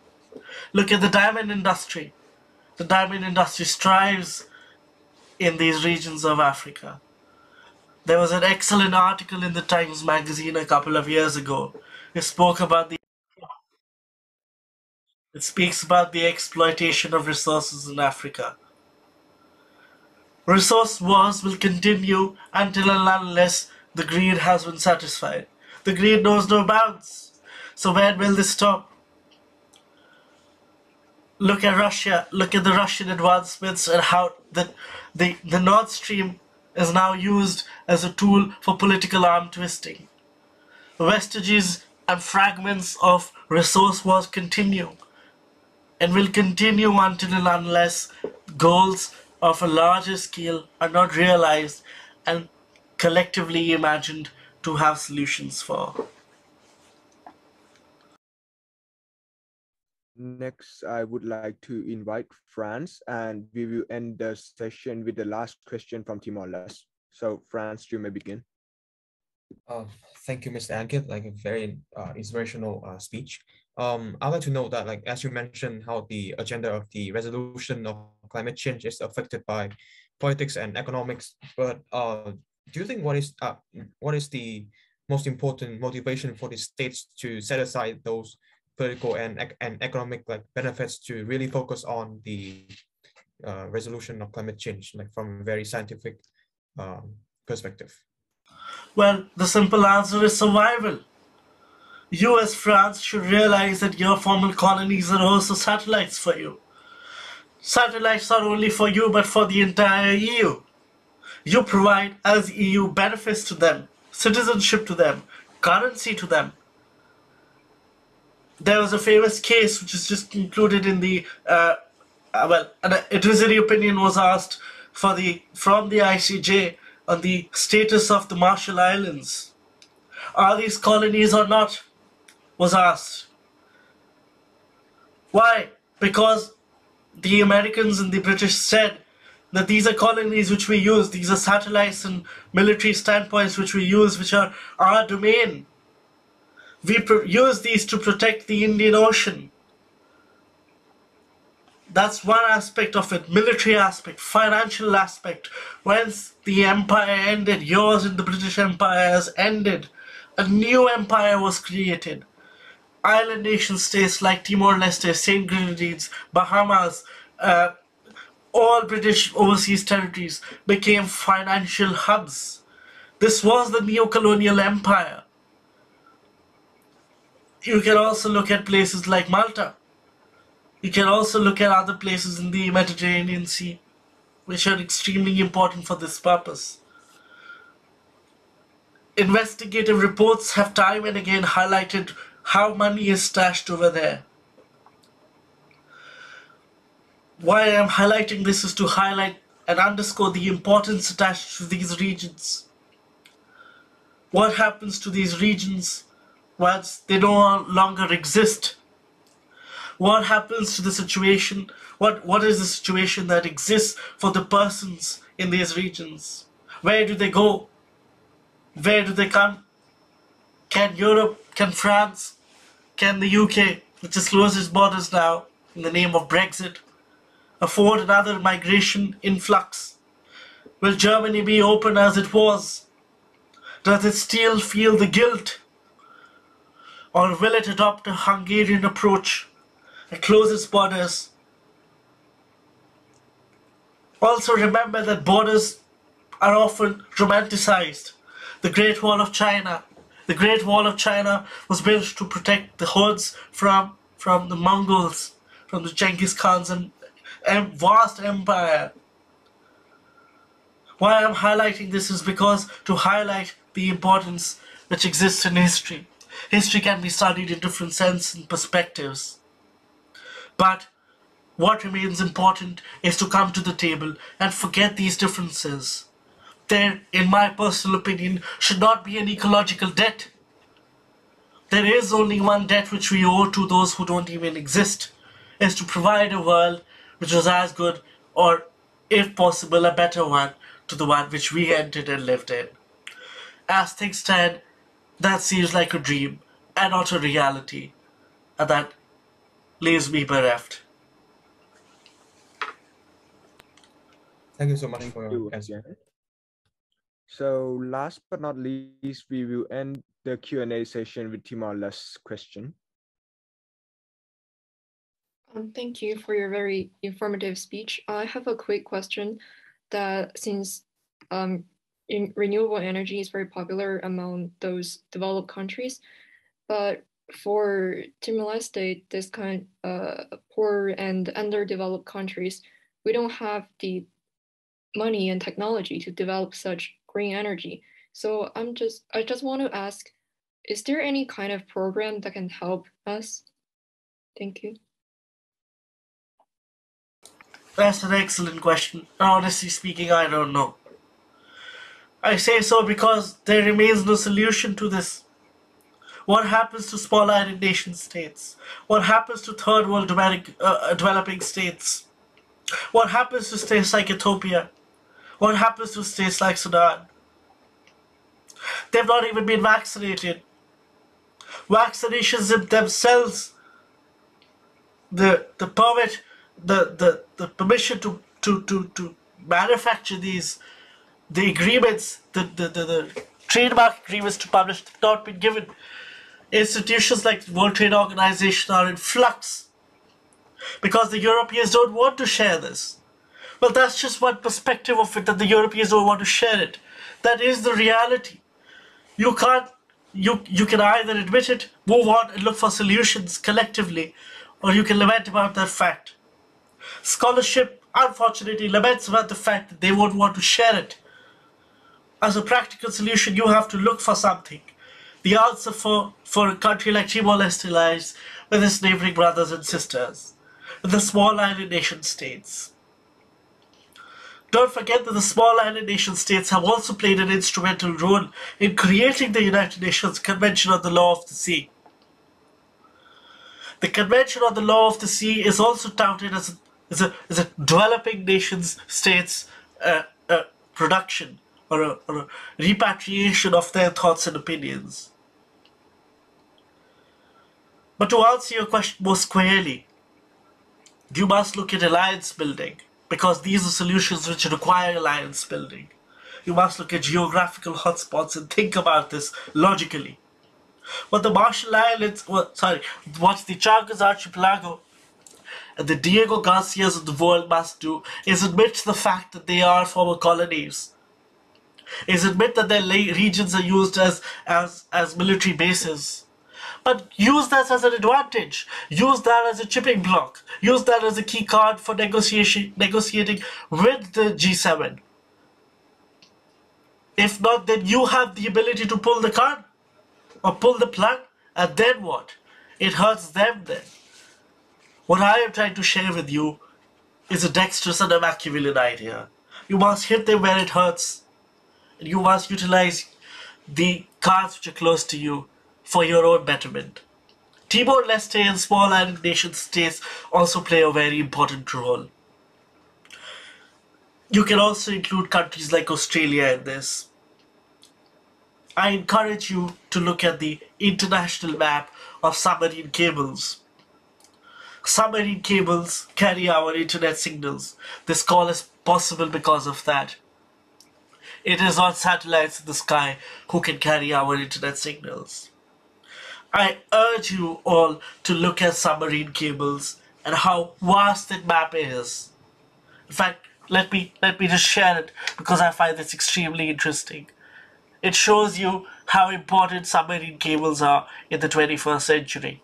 Look at the diamond industry. The diamond industry strives in these regions of Africa. There was an excellent article in the Times magazine a couple of years ago. It spoke about the it speaks about the exploitation of resources in Africa. Resource wars will continue until and unless the greed has been satisfied. The greed knows no bounds. So when will this stop? Look at Russia. Look at the Russian advancements and how the, the, the Nord Stream is now used as a tool for political arm twisting. Vestiges and fragments of resource wars continue and will continue until and unless goals of a larger scale are not realized and collectively imagined to have solutions for. Next, I would like to invite France and we will end the session with the last question from Timor-Leste. So France, you may begin. Uh, thank you, Mr. Ankit. Like a very uh, inspirational uh, speech. Um, I'd like to know that, like as you mentioned, how the agenda of the resolution of climate change is affected by politics and economics. But uh, do you think what is uh, what is the most important motivation for the states to set aside those political and and economic like benefits to really focus on the uh, resolution of climate change, like from a very scientific um, perspective? Well, the simple answer is survival. You, as France, should realize that your former colonies are also satellites for you. Satellites are only for you, but for the entire EU. You provide, as EU, benefits to them, citizenship to them, currency to them. There was a famous case which is just included in the uh, uh, well, an advisory opinion was asked for the from the ICJ on the status of the Marshall Islands. Are these colonies or not? Was asked. Why? Because the Americans and the British said that these are colonies which we use, these are satellites and military standpoints which we use, which are our domain. We use these to protect the Indian Ocean. That's one aspect of it, military aspect, financial aspect. Once the empire ended, yours in the British Empire has ended, a new empire was created. Island nation states like Timor-Leste, St. Grenadines, Bahamas, uh, all British overseas territories became financial hubs. This was the neo-colonial empire. You can also look at places like Malta you can also look at other places in the Mediterranean Sea, which are extremely important for this purpose. Investigative reports have time and again highlighted how money is stashed over there. Why I'm highlighting this is to highlight and underscore the importance attached to these regions. What happens to these regions once they no longer exist? what happens to the situation what what is the situation that exists for the persons in these regions where do they go where do they come can europe can france can the uk which has closed its borders now in the name of brexit afford another migration influx will germany be open as it was does it still feel the guilt or will it adopt a hungarian approach and close its borders. Also remember that borders are often romanticized. The Great Wall of China. The Great Wall of China was built to protect the hordes from, from the Mongols, from the Genghis Khan's and, and vast empire. Why I'm highlighting this is because to highlight the importance which exists in history. History can be studied in different sense and perspectives. But what remains important is to come to the table and forget these differences. There, in my personal opinion, should not be an ecological debt. There is only one debt which we owe to those who don't even exist, is to provide a world which was as good or, if possible, a better one to the one which we entered and lived in. As things stand, that seems like a dream and not a reality, and that leaves me bereft. Thank you so much for your answer. So last but not least, we will end the Q&A session with Timor last question. Um, thank you for your very informative speech. I have a quick question that since um, renewable energy is very popular among those developed countries, but for Timor-Leste, this kind uh, poor and underdeveloped countries, we don't have the money and technology to develop such green energy. So I'm just, I just want to ask, is there any kind of program that can help us? Thank you. That's an excellent question. Honestly speaking, I don't know. I say so because there remains no solution to this. What happens to small island nation states? What happens to third world developing, uh, developing states? What happens to states like Ethiopia? What happens to states like Sudan? They've not even been vaccinated. Vaccinations themselves, the the permit, the, the, the permission to, to, to, to manufacture these, the agreements, the, the, the, the trademark agreements to publish have not been given institutions like the World Trade Organization are in flux because the Europeans don't want to share this. Well, that's just one perspective of it that the Europeans don't want to share it. That is the reality. You can't you you can either admit it, move on and look for solutions collectively, or you can lament about that fact. Scholarship unfortunately laments about the fact that they won't want to share it. As a practical solution, you have to look for something. The answer for, for a country like Timor-Leste lies with its neighboring brothers and sisters, the small island nation states. Don't forget that the small island nation states have also played an instrumental role in creating the United Nations Convention on the Law of the Sea. The Convention on the Law of the Sea is also touted as a, a, as a developing nations states uh, uh, production or a, or a repatriation of their thoughts and opinions. But to answer your question more squarely, you must look at alliance building because these are solutions which require alliance building. You must look at geographical hotspots and think about this logically. What the Marshall Islands, well, sorry, what the Chagos Archipelago the Diego Garcias of the world must do is admit the fact that they are former colonies. Is admit that their regions are used as, as, as military bases but use that as an advantage. Use that as a chipping block. Use that as a key card for negotiation, negotiating with the G7. If not, then you have the ability to pull the card or pull the plug, and then what? It hurts them then. What I am trying to share with you is a dexterous and a Machiavellian idea. You must hit them where it hurts, and you must utilize the cards which are close to you for your own betterment. Timor-Leste and small island nation states also play a very important role. You can also include countries like Australia in this. I encourage you to look at the international map of submarine cables. Submarine cables carry our internet signals. This call is possible because of that. It is not satellites in the sky who can carry our internet signals. I urge you all to look at submarine cables and how vast that map is. In fact, let me let me just share it because I find this extremely interesting. It shows you how important submarine cables are in the 21st century.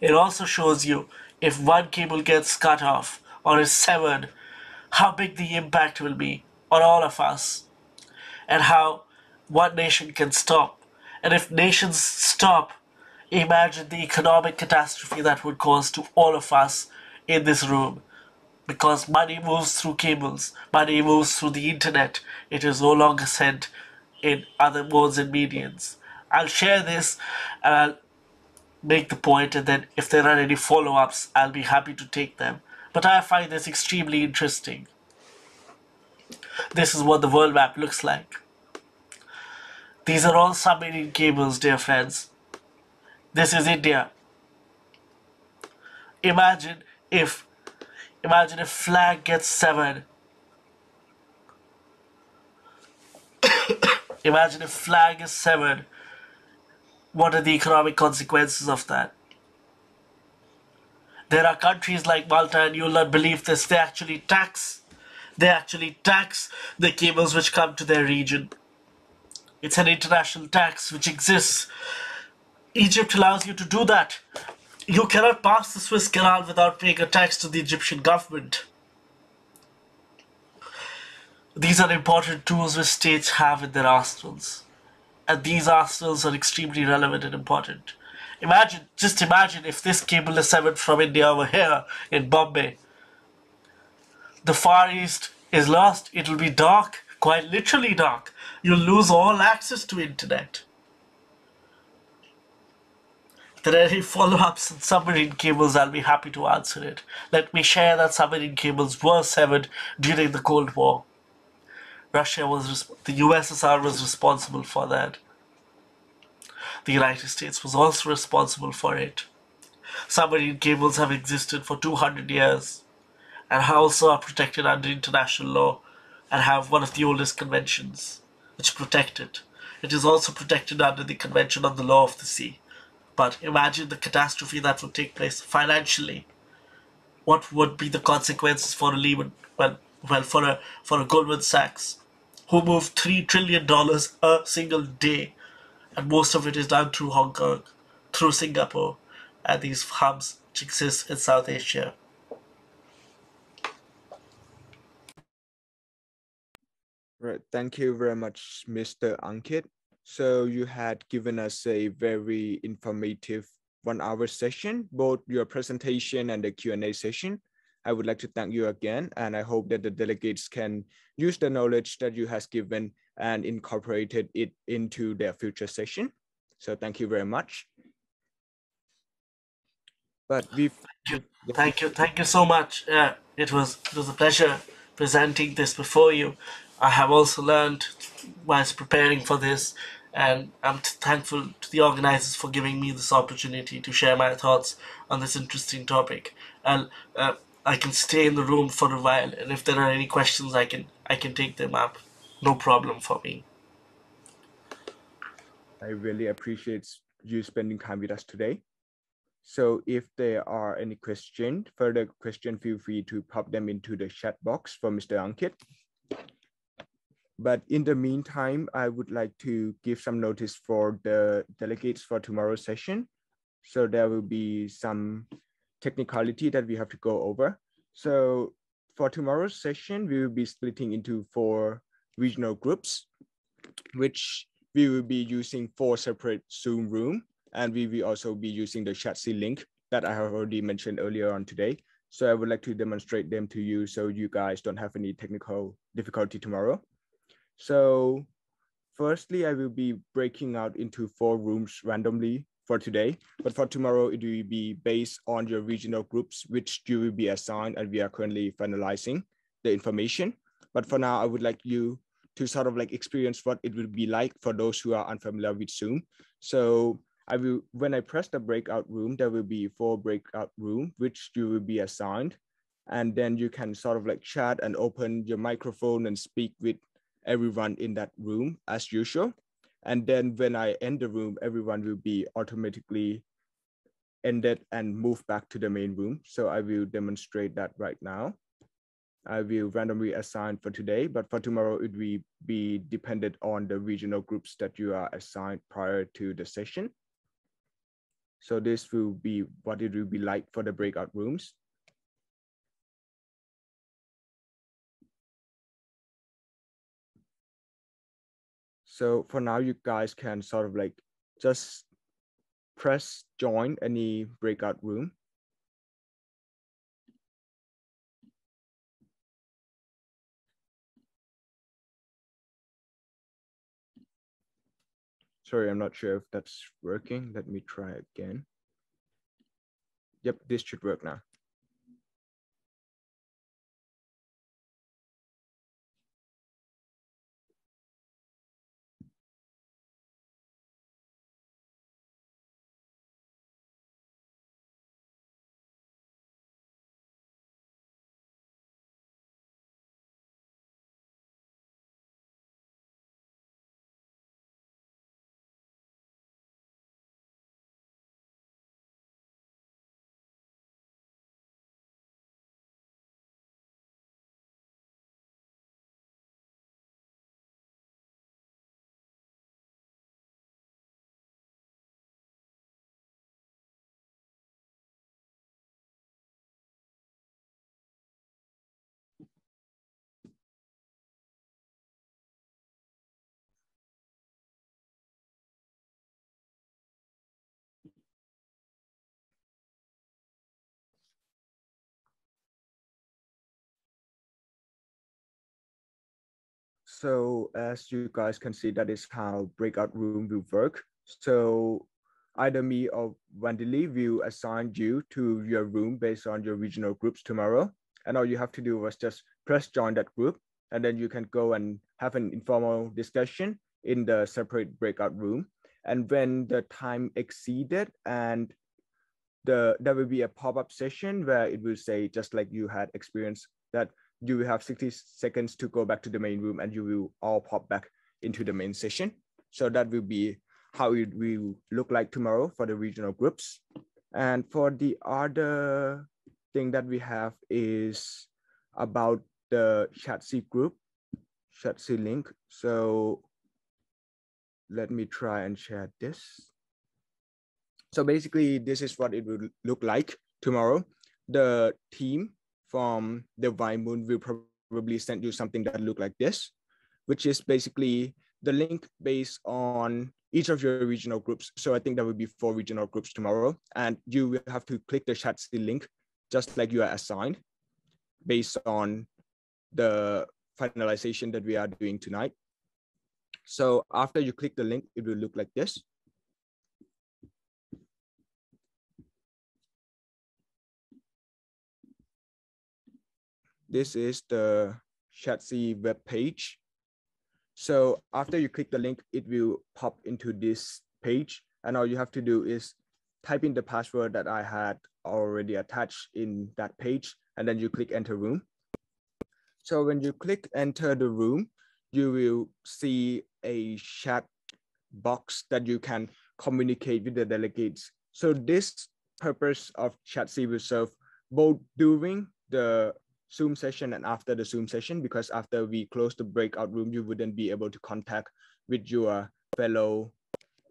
It also shows you if one cable gets cut off or is severed, how big the impact will be on all of us, and how one nation can stop and if nations stop, imagine the economic catastrophe that would cause to all of us in this room. Because money moves through cables, money moves through the internet. It is no longer sent in other modes and mediums. I'll share this and I'll make the point, and then if there are any follow ups, I'll be happy to take them. But I find this extremely interesting. This is what the world map looks like. These are all submarine cables, dear friends. This is India. Imagine if, imagine if flag gets severed. imagine if flag is severed. What are the economic consequences of that? There are countries like Malta, and you'll not believe this, they actually tax. They actually tax the cables which come to their region. It's an international tax which exists. Egypt allows you to do that. You cannot pass the Suez Canal without paying a tax to the Egyptian government. These are important tools which states have in their arsenals. And these arsenals are extremely relevant and important. Imagine, just imagine if this cable is severed from India over here in Bombay. The Far East is lost. It will be dark, quite literally dark you'll lose all access to internet. There are any follow-ups on submarine cables, I'll be happy to answer it. Let me share that submarine cables were severed during the Cold War. Russia was, the USSR was responsible for that. The United States was also responsible for it. Submarine cables have existed for 200 years and also are protected under international law and have one of the oldest conventions which protect it. It is also protected under the Convention on the Law of the Sea. But imagine the catastrophe that would take place financially what would be the consequences for a Lehman, well, well, for a for a Goldman Sachs, who moved three trillion dollars a single day, and most of it is done through Hong Kong, through Singapore, and these hubs which exist in South Asia. Right. Thank you very much, Mr. Ankit. So you had given us a very informative one hour session, both your presentation and the Q&A session. I would like to thank you again, and I hope that the delegates can use the knowledge that you has given and incorporated it into their future session. So thank you very much. But we thank you, thank you, thank you so much. Yeah, it was it was a pleasure presenting this before you. I have also learned whilst preparing for this, and I'm thankful to the organizers for giving me this opportunity to share my thoughts on this interesting topic. And uh, I can stay in the room for a while, and if there are any questions, I can I can take them up. No problem for me. I really appreciate you spending time with us today. So if there are any questions, further question, feel free to pop them into the chat box for Mr. Ankit. But in the meantime, I would like to give some notice for the delegates for tomorrow's session. So there will be some technicality that we have to go over. So for tomorrow's session, we will be splitting into four regional groups, which we will be using four separate Zoom room. And we will also be using the Chatzy link that I have already mentioned earlier on today. So I would like to demonstrate them to you so you guys don't have any technical difficulty tomorrow. So firstly, I will be breaking out into four rooms randomly for today, but for tomorrow, it will be based on your regional groups, which you will be assigned, and we are currently finalizing the information. But for now, I would like you to sort of like experience what it will be like for those who are unfamiliar with Zoom. So I will, when I press the breakout room, there will be four breakout room, which you will be assigned. And then you can sort of like chat and open your microphone and speak with everyone in that room as usual. And then when I end the room, everyone will be automatically ended and moved back to the main room. So I will demonstrate that right now. I will randomly assign for today, but for tomorrow, it will be dependent on the regional groups that you are assigned prior to the session. So this will be what it will be like for the breakout rooms. So for now, you guys can sort of like just press join any breakout room. Sorry, I'm not sure if that's working. Let me try again. Yep, this should work now. So as you guys can see, that is how breakout room will work. So either me or Vandili will assign you to your room based on your regional groups tomorrow. And all you have to do was just press join that group and then you can go and have an informal discussion in the separate breakout room. And when the time exceeded and the there will be a pop-up session where it will say just like you had experienced that you will have 60 seconds to go back to the main room and you will all pop back into the main session. So that will be how it will look like tomorrow for the regional groups. And for the other thing that we have is about the Chatzy group, Chatzy link. So let me try and share this. So basically, this is what it will look like tomorrow. The team from the Moon will probably send you something that look like this, which is basically the link based on each of your regional groups. So I think there will be four regional groups tomorrow, and you will have to click the Chatzy link just like you are assigned based on the finalization that we are doing tonight. So after you click the link, it will look like this. This is the Chatzy web page. So after you click the link, it will pop into this page. And all you have to do is type in the password that I had already attached in that page, and then you click enter room. So when you click enter the room, you will see a chat box that you can communicate with the delegates. So this purpose of Chatzy will serve both during the Zoom session and after the Zoom session, because after we close the breakout room, you wouldn't be able to contact with your fellow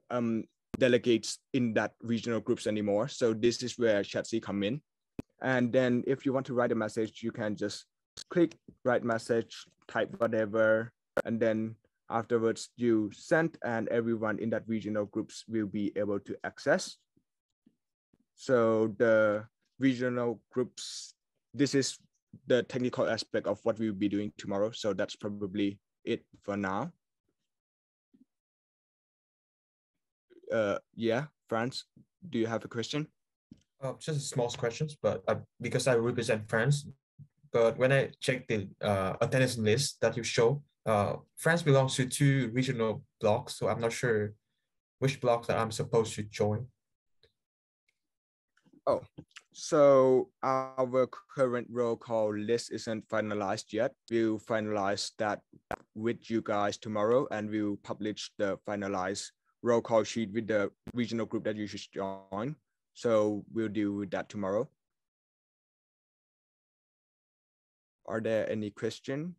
um, delegates in that regional groups anymore. So this is where Chatzy come in. And then if you want to write a message, you can just click write message, type whatever, and then afterwards you send and everyone in that regional groups will be able to access. So the regional groups, this is the technical aspect of what we'll be doing tomorrow. So that's probably it for now. Uh, yeah, France, do you have a question? Uh, just small questions, but uh, because I represent France, but when I check the uh, attendance list that you show, uh, France belongs to two regional blocks, so I'm not sure which block that I'm supposed to join. Oh, so our current roll call list isn't finalized yet. We'll finalize that with you guys tomorrow, and we'll publish the finalized roll call sheet with the regional group that you should join. So we'll deal with that tomorrow. Are there any question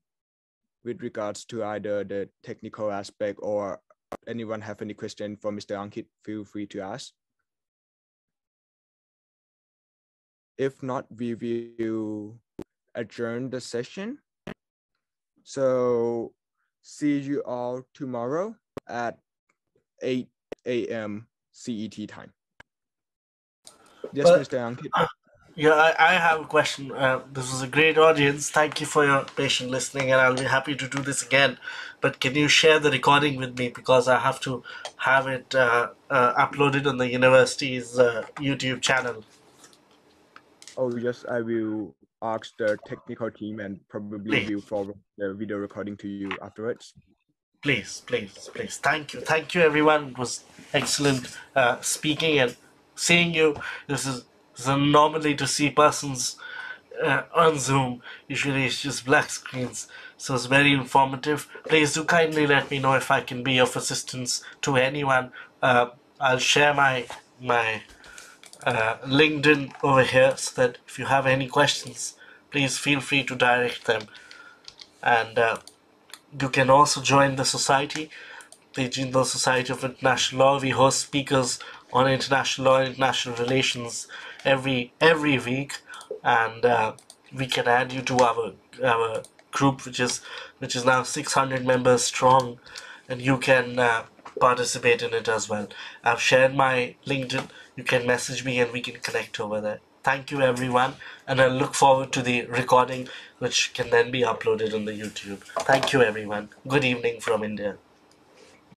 with regards to either the technical aspect or anyone have any question for Mr. Ankit? Feel free to ask. If not, we will adjourn the session. So see you all tomorrow at 8 a.m. CET time. Yes, But- Mr. Ankit. Yeah, I, I have a question. Uh, this was a great audience. Thank you for your patient listening, and I'll be happy to do this again. But can you share the recording with me because I have to have it uh, uh, uploaded on the university's uh, YouTube channel. Oh, yes, I will ask the technical team and probably Please. will forward the video recording to you afterwards. Please, please, please. Thank you, thank you, everyone. It was excellent uh, speaking and seeing you. This is, this is a anomaly to see persons uh, on Zoom. Usually it's just black screens. So it's very informative. Please do kindly let me know if I can be of assistance to anyone. Uh, I'll share my my uh, LinkedIn over here so that if you have any questions, please feel free to direct them. And uh, you can also join the society, the Jindal Society of International Law. We host speakers on international law and international relations every every week, and uh, we can add you to our our group, which is which is now 600 members strong, and you can uh, participate in it as well. I've shared my LinkedIn. You can message me, and we can connect over there. Thank you, everyone, and I look forward to the recording, which can then be uploaded on the YouTube. Thank you, everyone. Good evening from India.